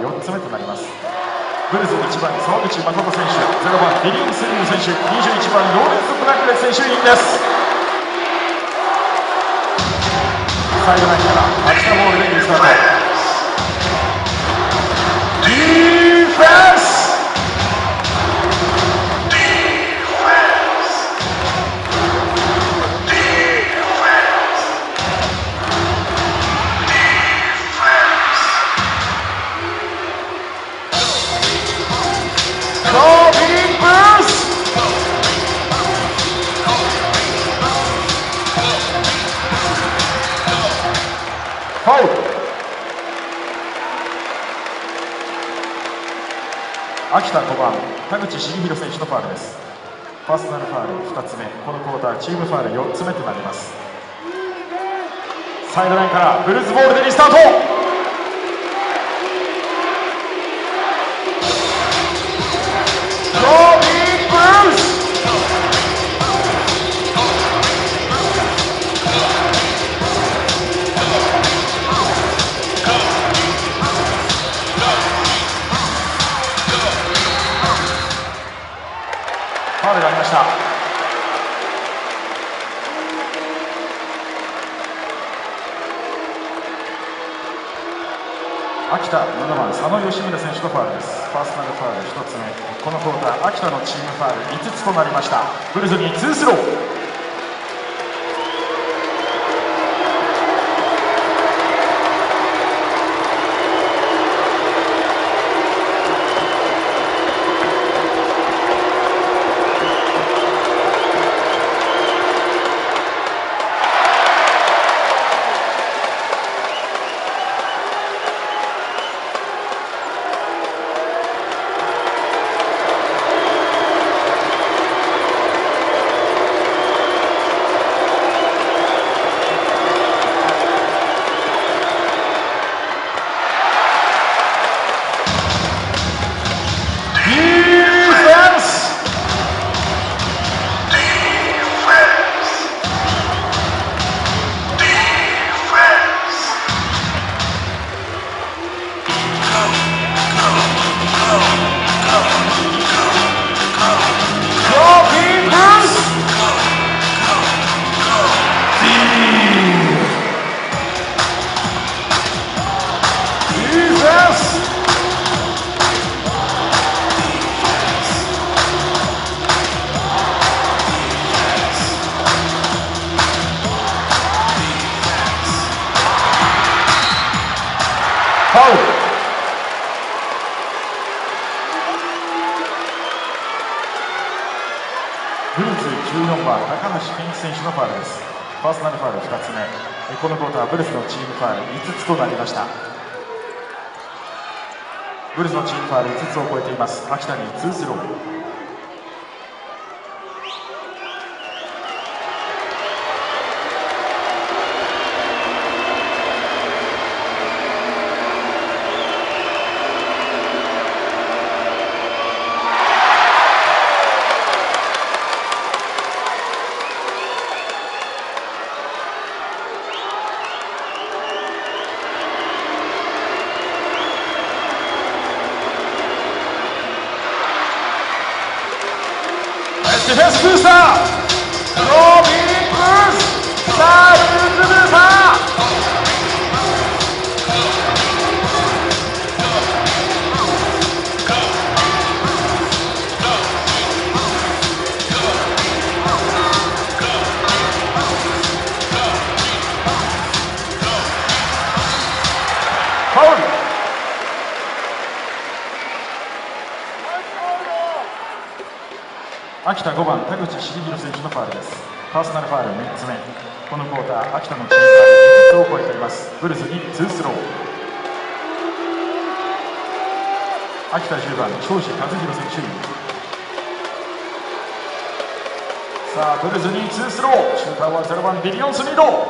4つ目となります。ブルズ1番沢口誠選手0番ビリー・スリム選手21番ローレンス・ブラックレッジ選手インです。サイドラインから秋田ボールでリスタート。ディフェンスファウル秋田5番田口重弘選手のファウルです。パーソナルファウル2つ目このクォーターチームファウル4つ目となります。サイドラインからブルーズボールでリスタート。した。秋田7番佐野義宗選手のファウルです。パーソナルファウル1つ目。このクォーター秋田のチームファウル5つとなりました。ブルズに2スロー。明日庄司和弘選手さあブルズに2スロー。シューターは0番ビリオンスミード。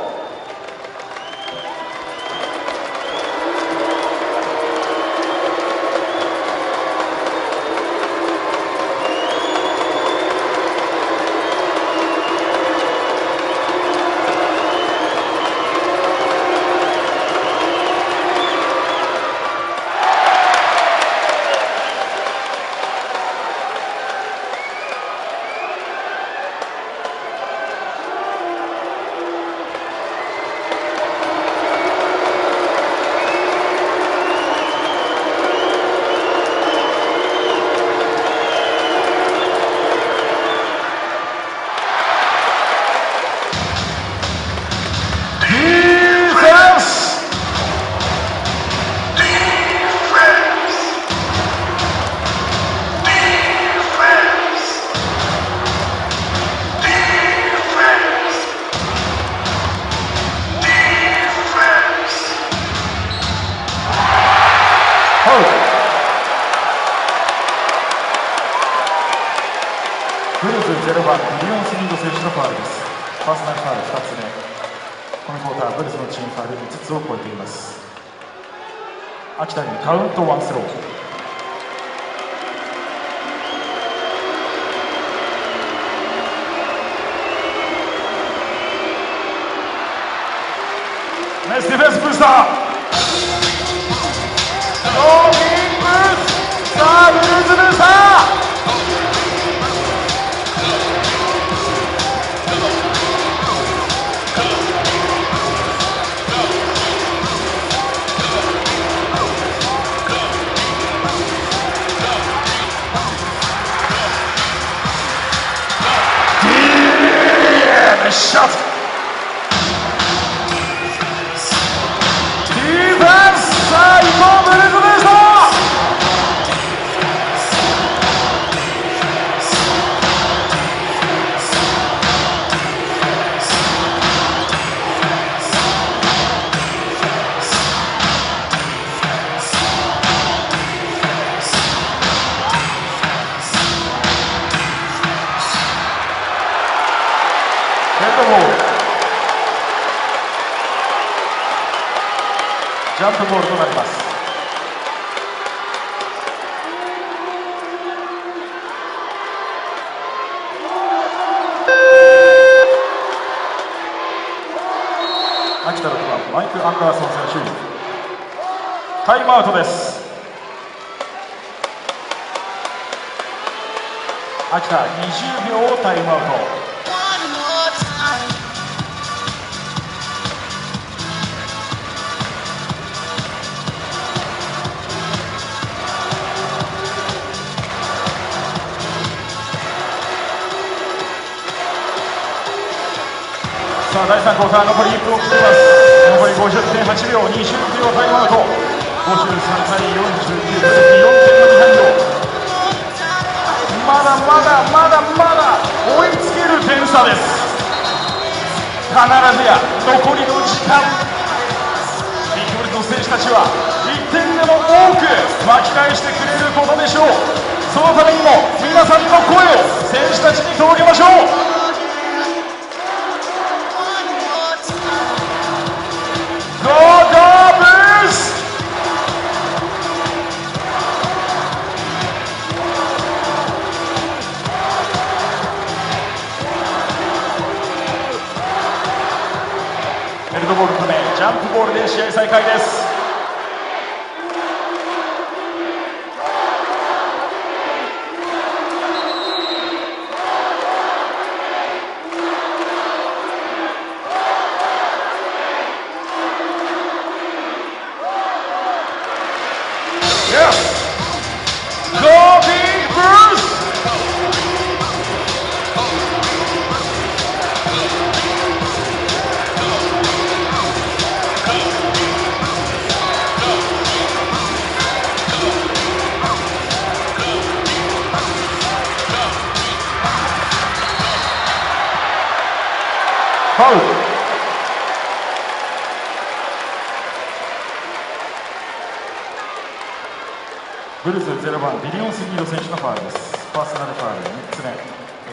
番ビリオン・スギード選手のファールです。パーソナルファール3つ目。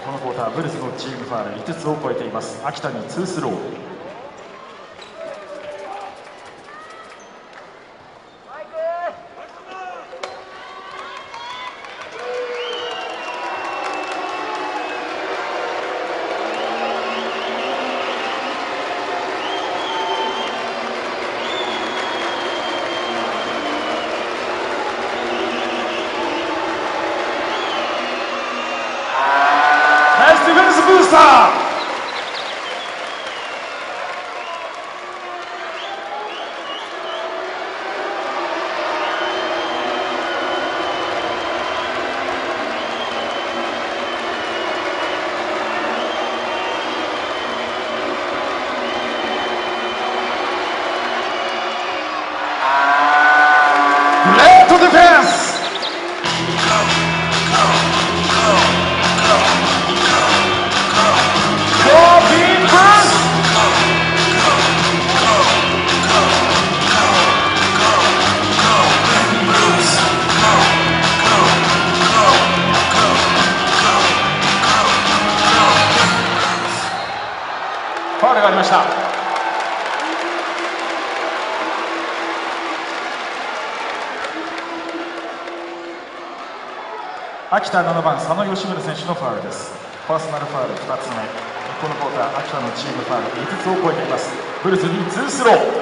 このクォーターブルスのチームファール5つを超えています。秋田に2スロー。田7番佐野義宗選手のファウルです。パーソナルファウル2つ目。このクォーター秋田のチームファウル5つを超えています。ブルズに2スロー。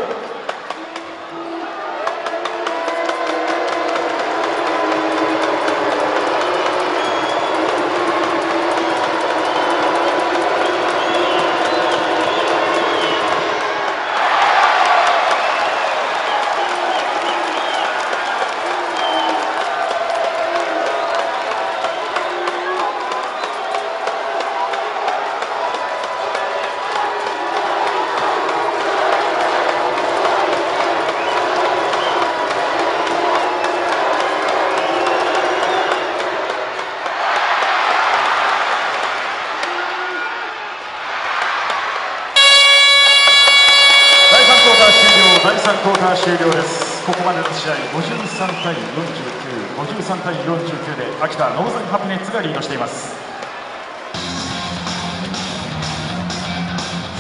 対49 53対49で秋田ノーザンハピネッツがリードしています。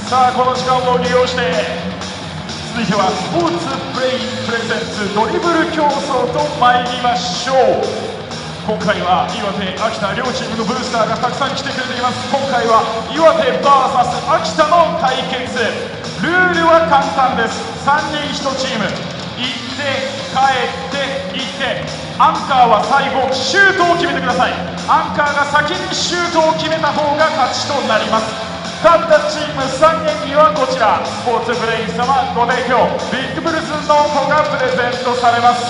さあこの時間を利用して続いてはスポーツプレイプレゼンツドリブル競争と参りましょう。今回は岩手、秋田両チームのブースターがたくさん来てくれています。今回は岩手 VS 秋田の対決。ルールは簡単です。3人1チーム。行って帰アンカーは最後シュートを決めてください。アンカーが先にシュートを決めた方が勝ちとなります。勝ったチーム3人にはこちら。スポーツブレイン様ご提供。ビッグブルズノートがプレゼントされます。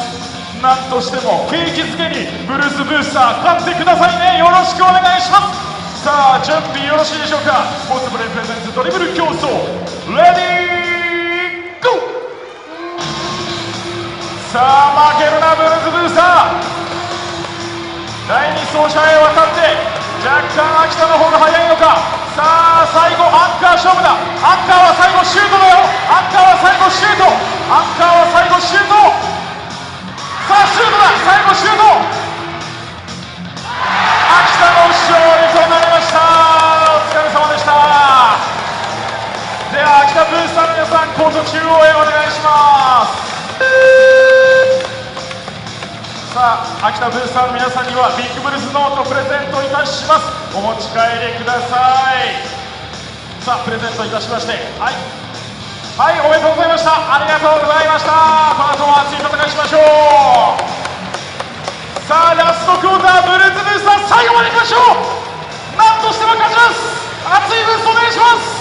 なんとしても景気づけにブルズブースター勝ってくださいね。よろしくお願いします。さあ準備よろしいでしょうか。スポーツブレイン presents ドリブル競争。 Readyさあ負けるなブルースブースター。第2走者へ渡って若干秋田の方が速いのか。さあ最後アンカー勝負だ。アンカーは最後シュートだよ。アンカーは最後シュート。アンカーは最後シュート。さあシュートだ。最後シュート。秋田の勝利となりました。お疲れ様でした。では秋田ブースターの皆さんコート中央へお願いします。さあ秋田ブースターの皆さんにはビッグブルースノートプレゼントいたします。お持ち帰りください。さあプレゼントいたしましてはい。はいおめでとうございました。ありがとうございました。この後も熱い戦いしましょう。さあラストクォーターブルーズブースター最後までいきましょう。何としても勝ちます。熱いブースお願いします。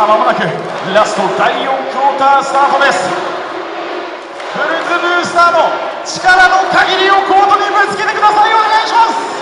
さあまもなくラスト第4クォータースタートです。フルズブースターの力の限りをコートにぶつけてください。お願いします。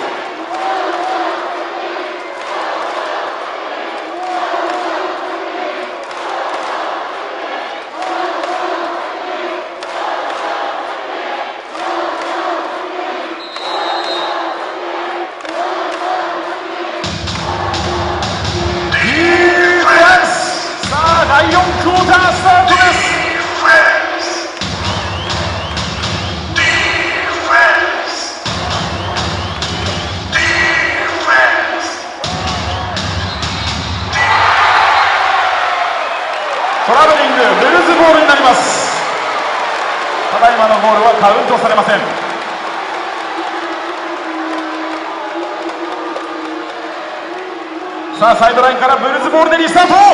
ンか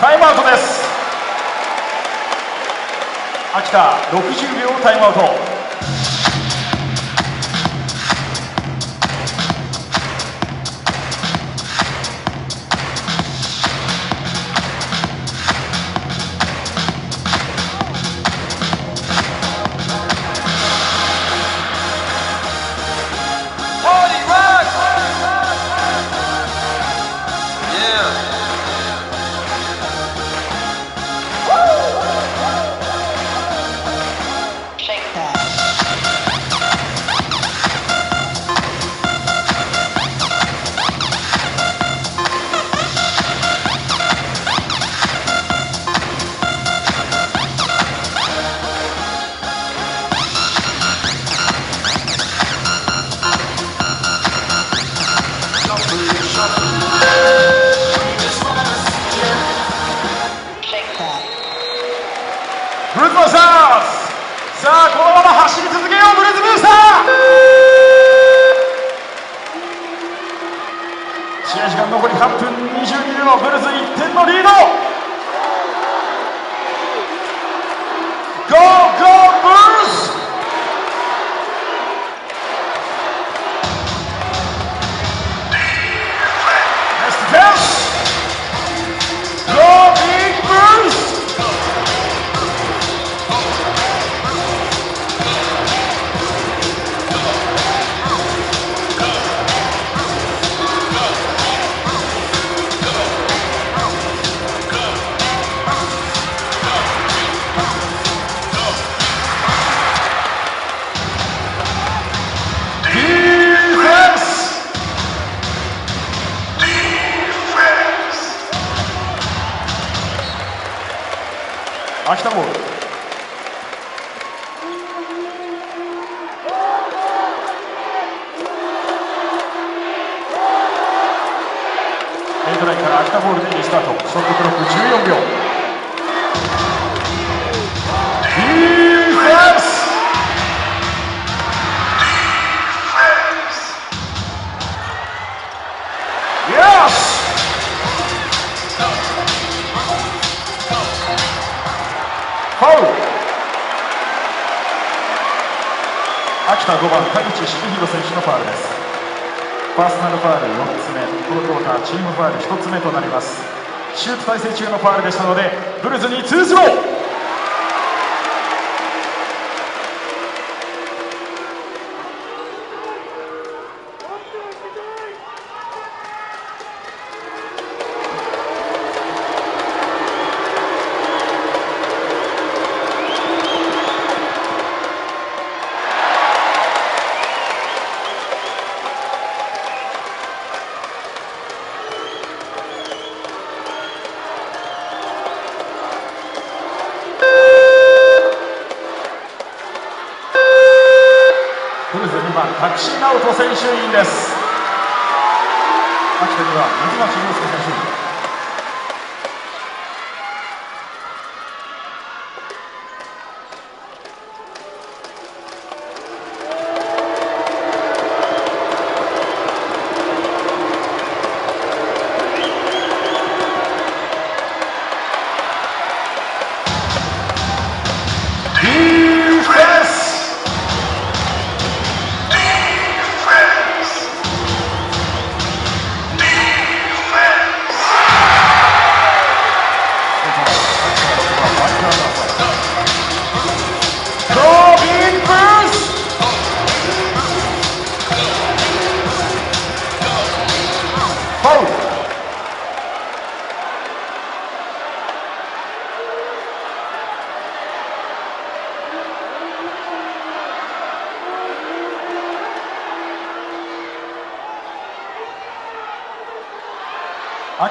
タイムアウトです。秋田60秒タイムアウト。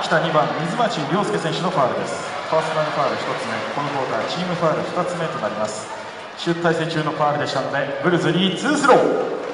秋田2番水町亮介選手のファウルです。パーソナルファウル1つ目このクーターチームファウル2つ目となります。シュー体制中のファウルでしたのでブルズに2スロー。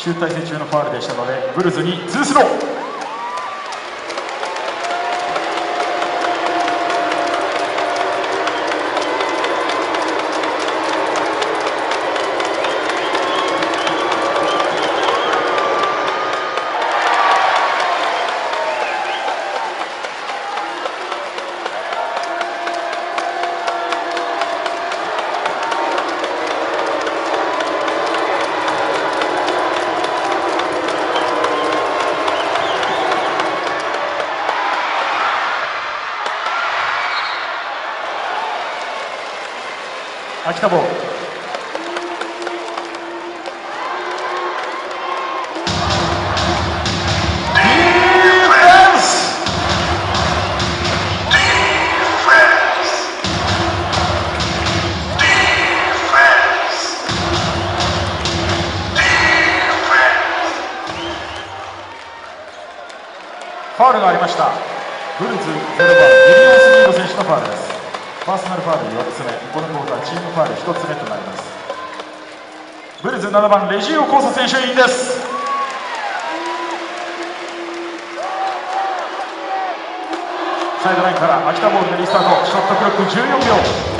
集大成中のファウルでしたのでブルズに秋田坊。ファウルがありました。ブルズ、これはギリオンス・リード選手のファウルです。ルファール4つ目このコートはチームファール1つ目となります。ブルズ7番レジオコーサ選手委員です。サイドラインから秋田ボールでリスタート。ショットクロック14秒。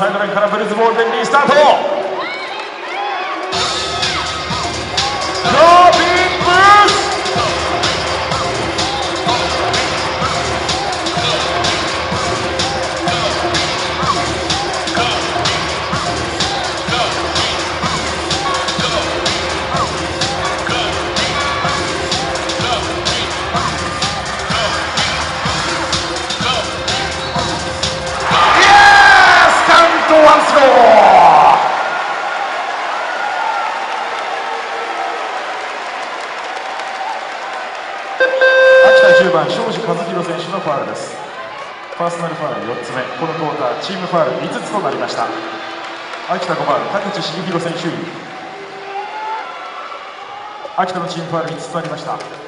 サイドラインからブルズボールでリスタート。秋田5番田口弘選手。秋田のチームファウル5つありました。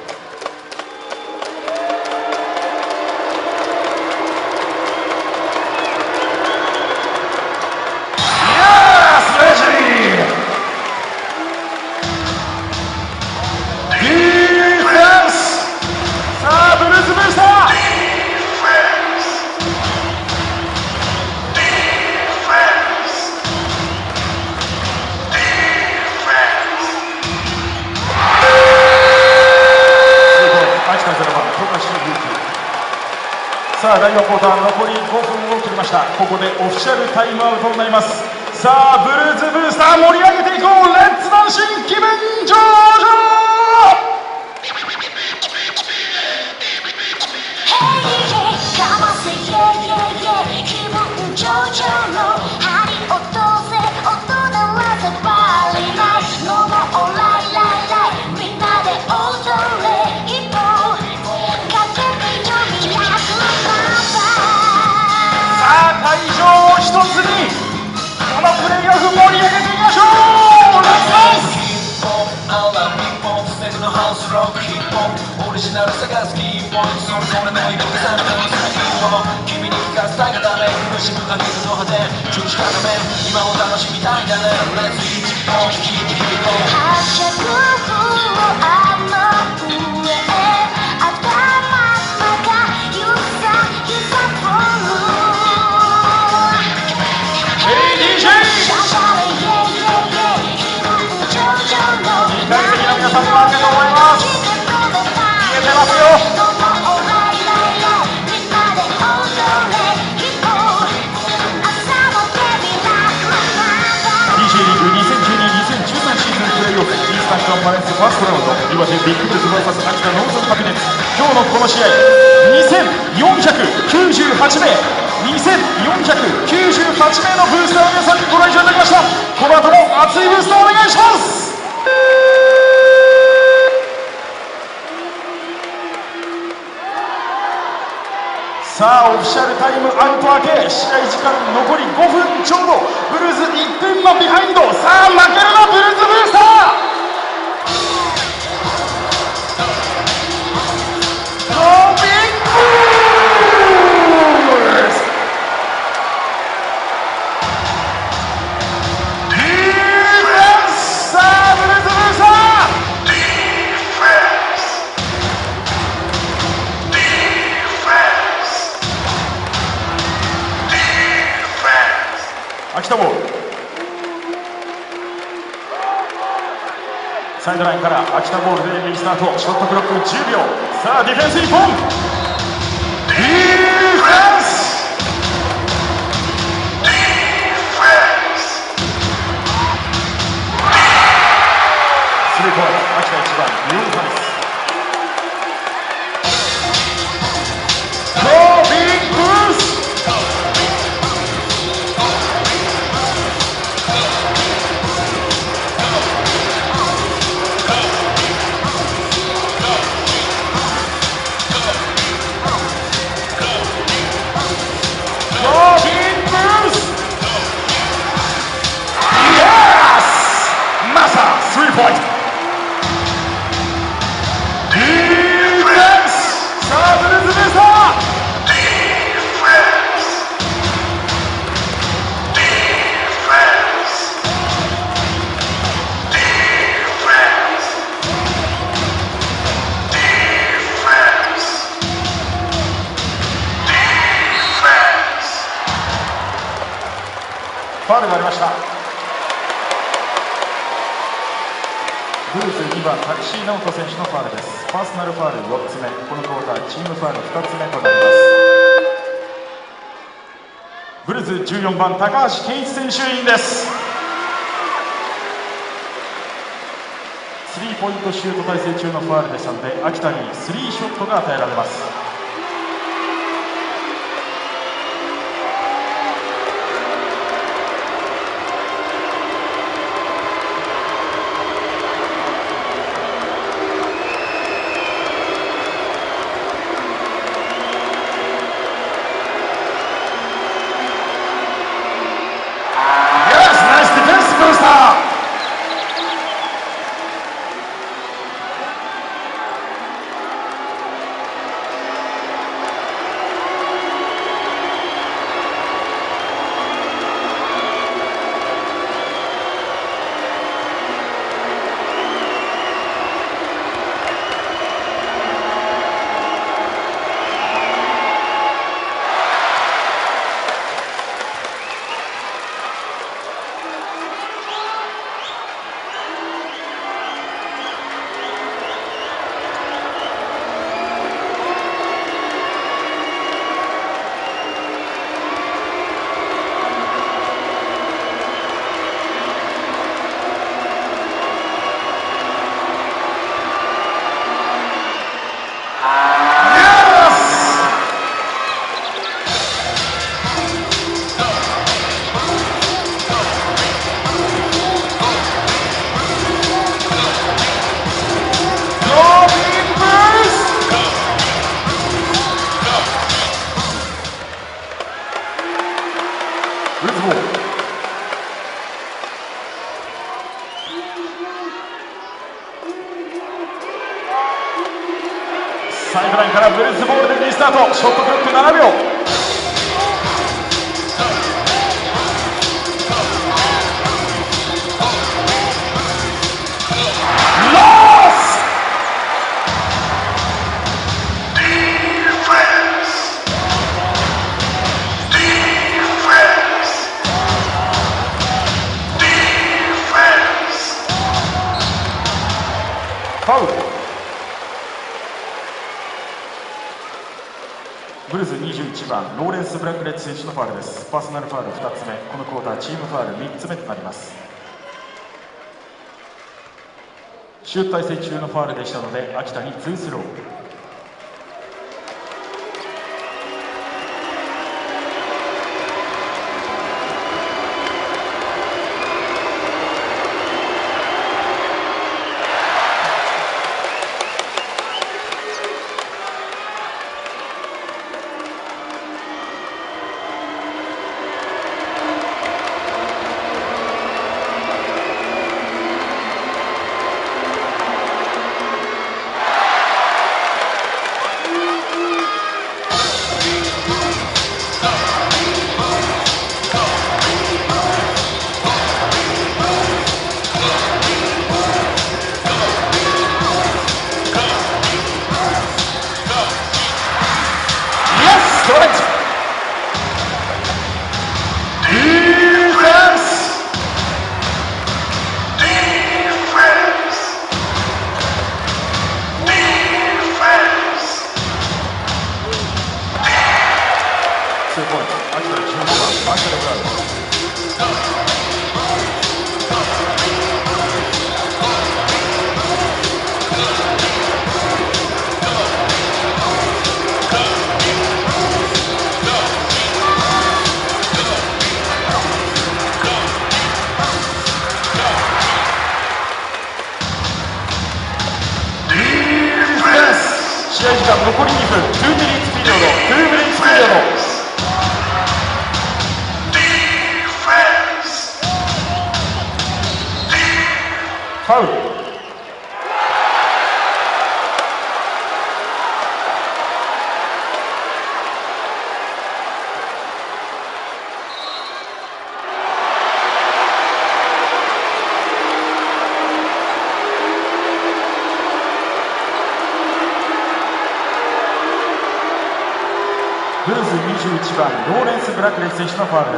イブスターお願いしますさあオフィシャルタイムアウト明け試合時間残り5分ちょうどブルーズ1点のビハインドさあ負けるなブルーズブースターサイドラインから秋田ボールで右スタート。ショットクロック10秒さあディフェンス日本。ディフェンス。ス。リ秋田一番。14番高橋健一選手員です。スリーポイントシュート体制中のファウルでしたので秋田にスリーショットが与えられます。リースタート。ショットクロック7秒。番ローレンス・ブラックレッジ選手のファウルです。パーソナルファウル2つ目このクォーターチームファウル3つ目となります。シュート体勢中のファウルでしたので秋田に2スロー。ブラ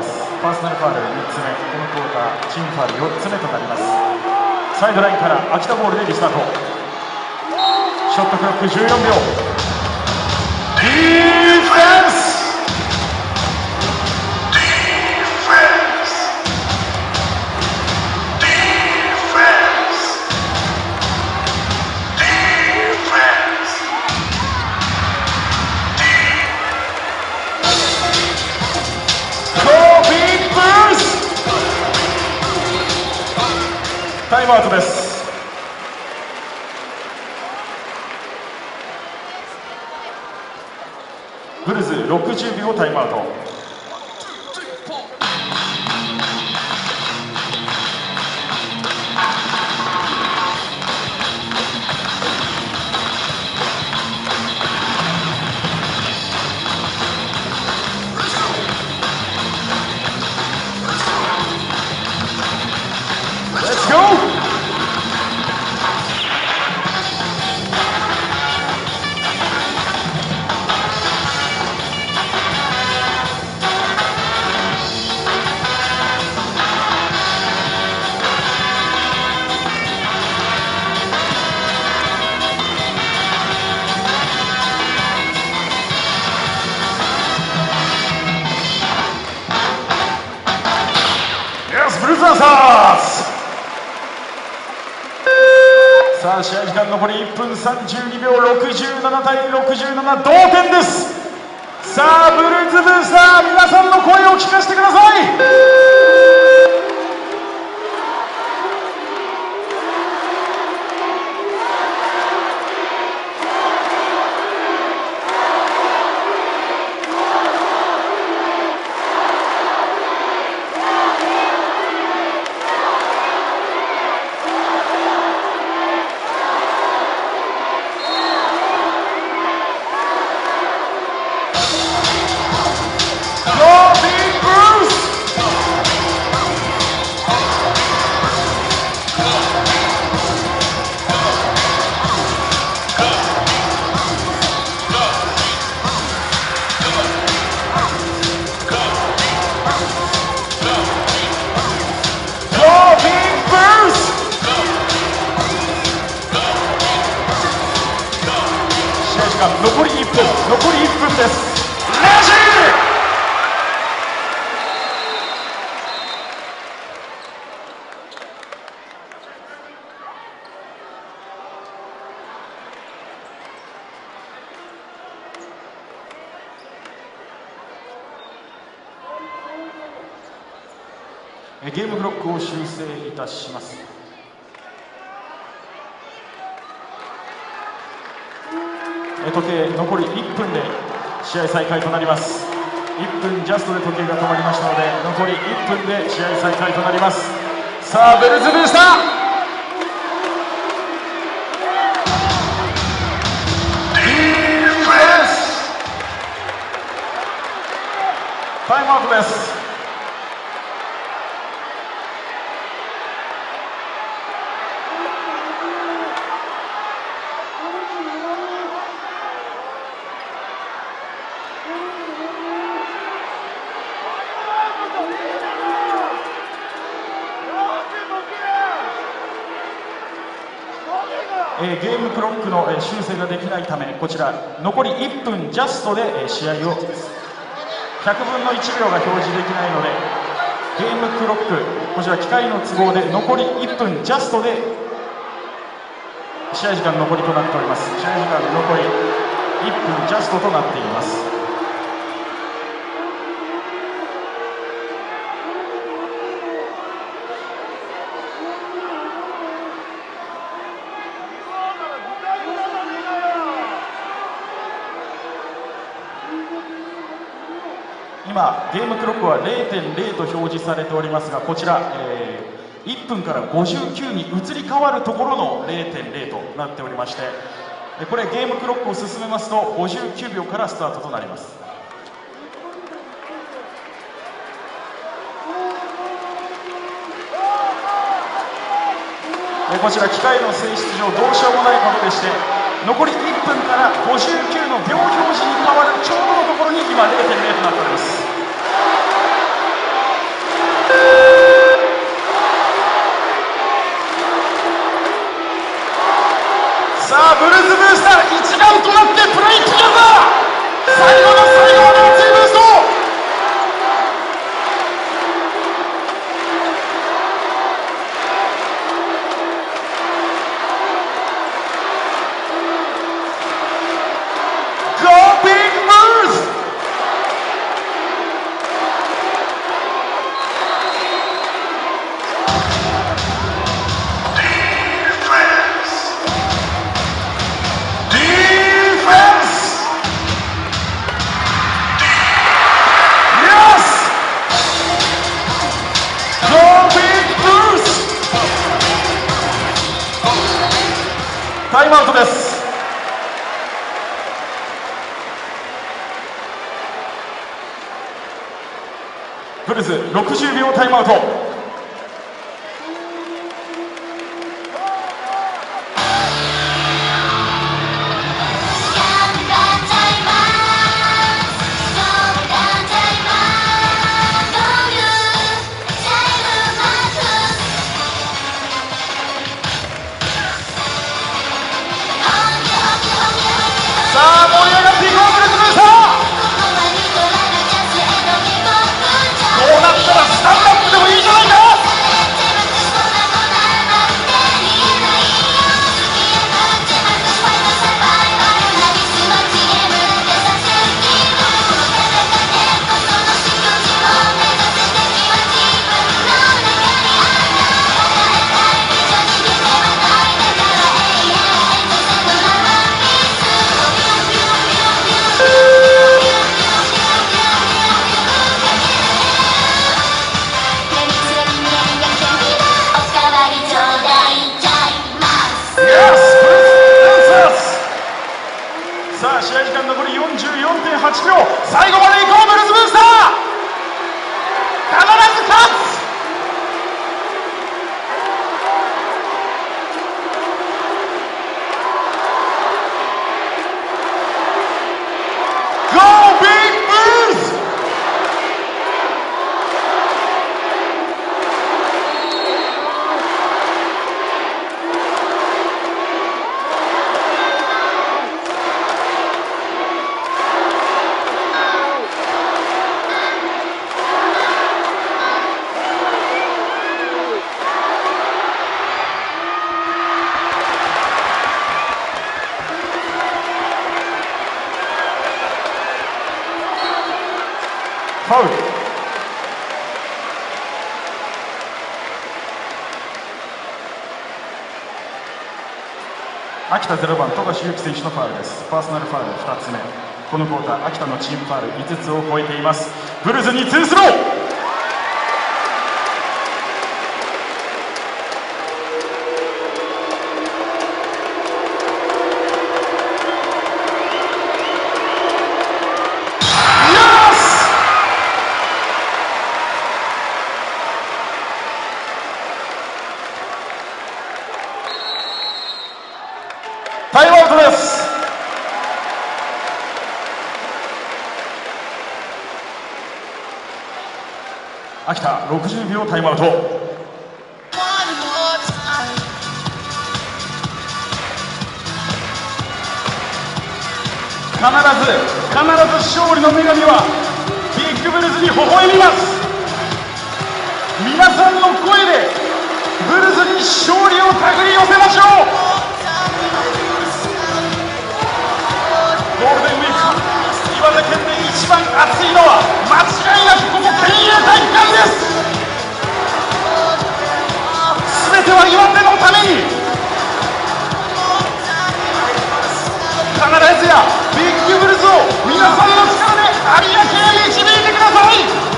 間残り1分32秒67対67同点です。さあブルーズブースター皆さんの声を聞かせてください。こちら残り1分ジャストで、試合を100分の1秒が表示できないのでゲームクロックこちら機械の都合で残り1分ジャストで試合時間残りとなっております。試合時間残り1分ジャストとなっています今ゲームクロックは0.0と表示されておりますがこちら、えー1分から59に移り変わるところの0.0となっておりましてこれゲームクロックを進めますと59秒からスタートとなります。こちら機械の性質上どうしようもないことでして残り1分から59の秒表示に変わるちょうどのところに今0.0となっております。さあブルーズブースター一丸となってプレイキャザー。最後の最後の秋田0番富樫勇樹選手のファウルです。パーソナルファウル2つ目。このクォーター秋田のチームファウル5つを超えています。ブルズにツースロー。60秒タイムアウト。必ず必ず勝利の女神はビッグブルズに微笑みます。皆さんの声でブルズに勝利を手繰り寄せましょう。ゴールデンウィーク岩手県で一番暑いのは間違いなくここ県営体育館です。ては岩手のために。必ずやビッグブルズを皆さんの力で有明へ導いてください。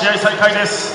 試合再開です。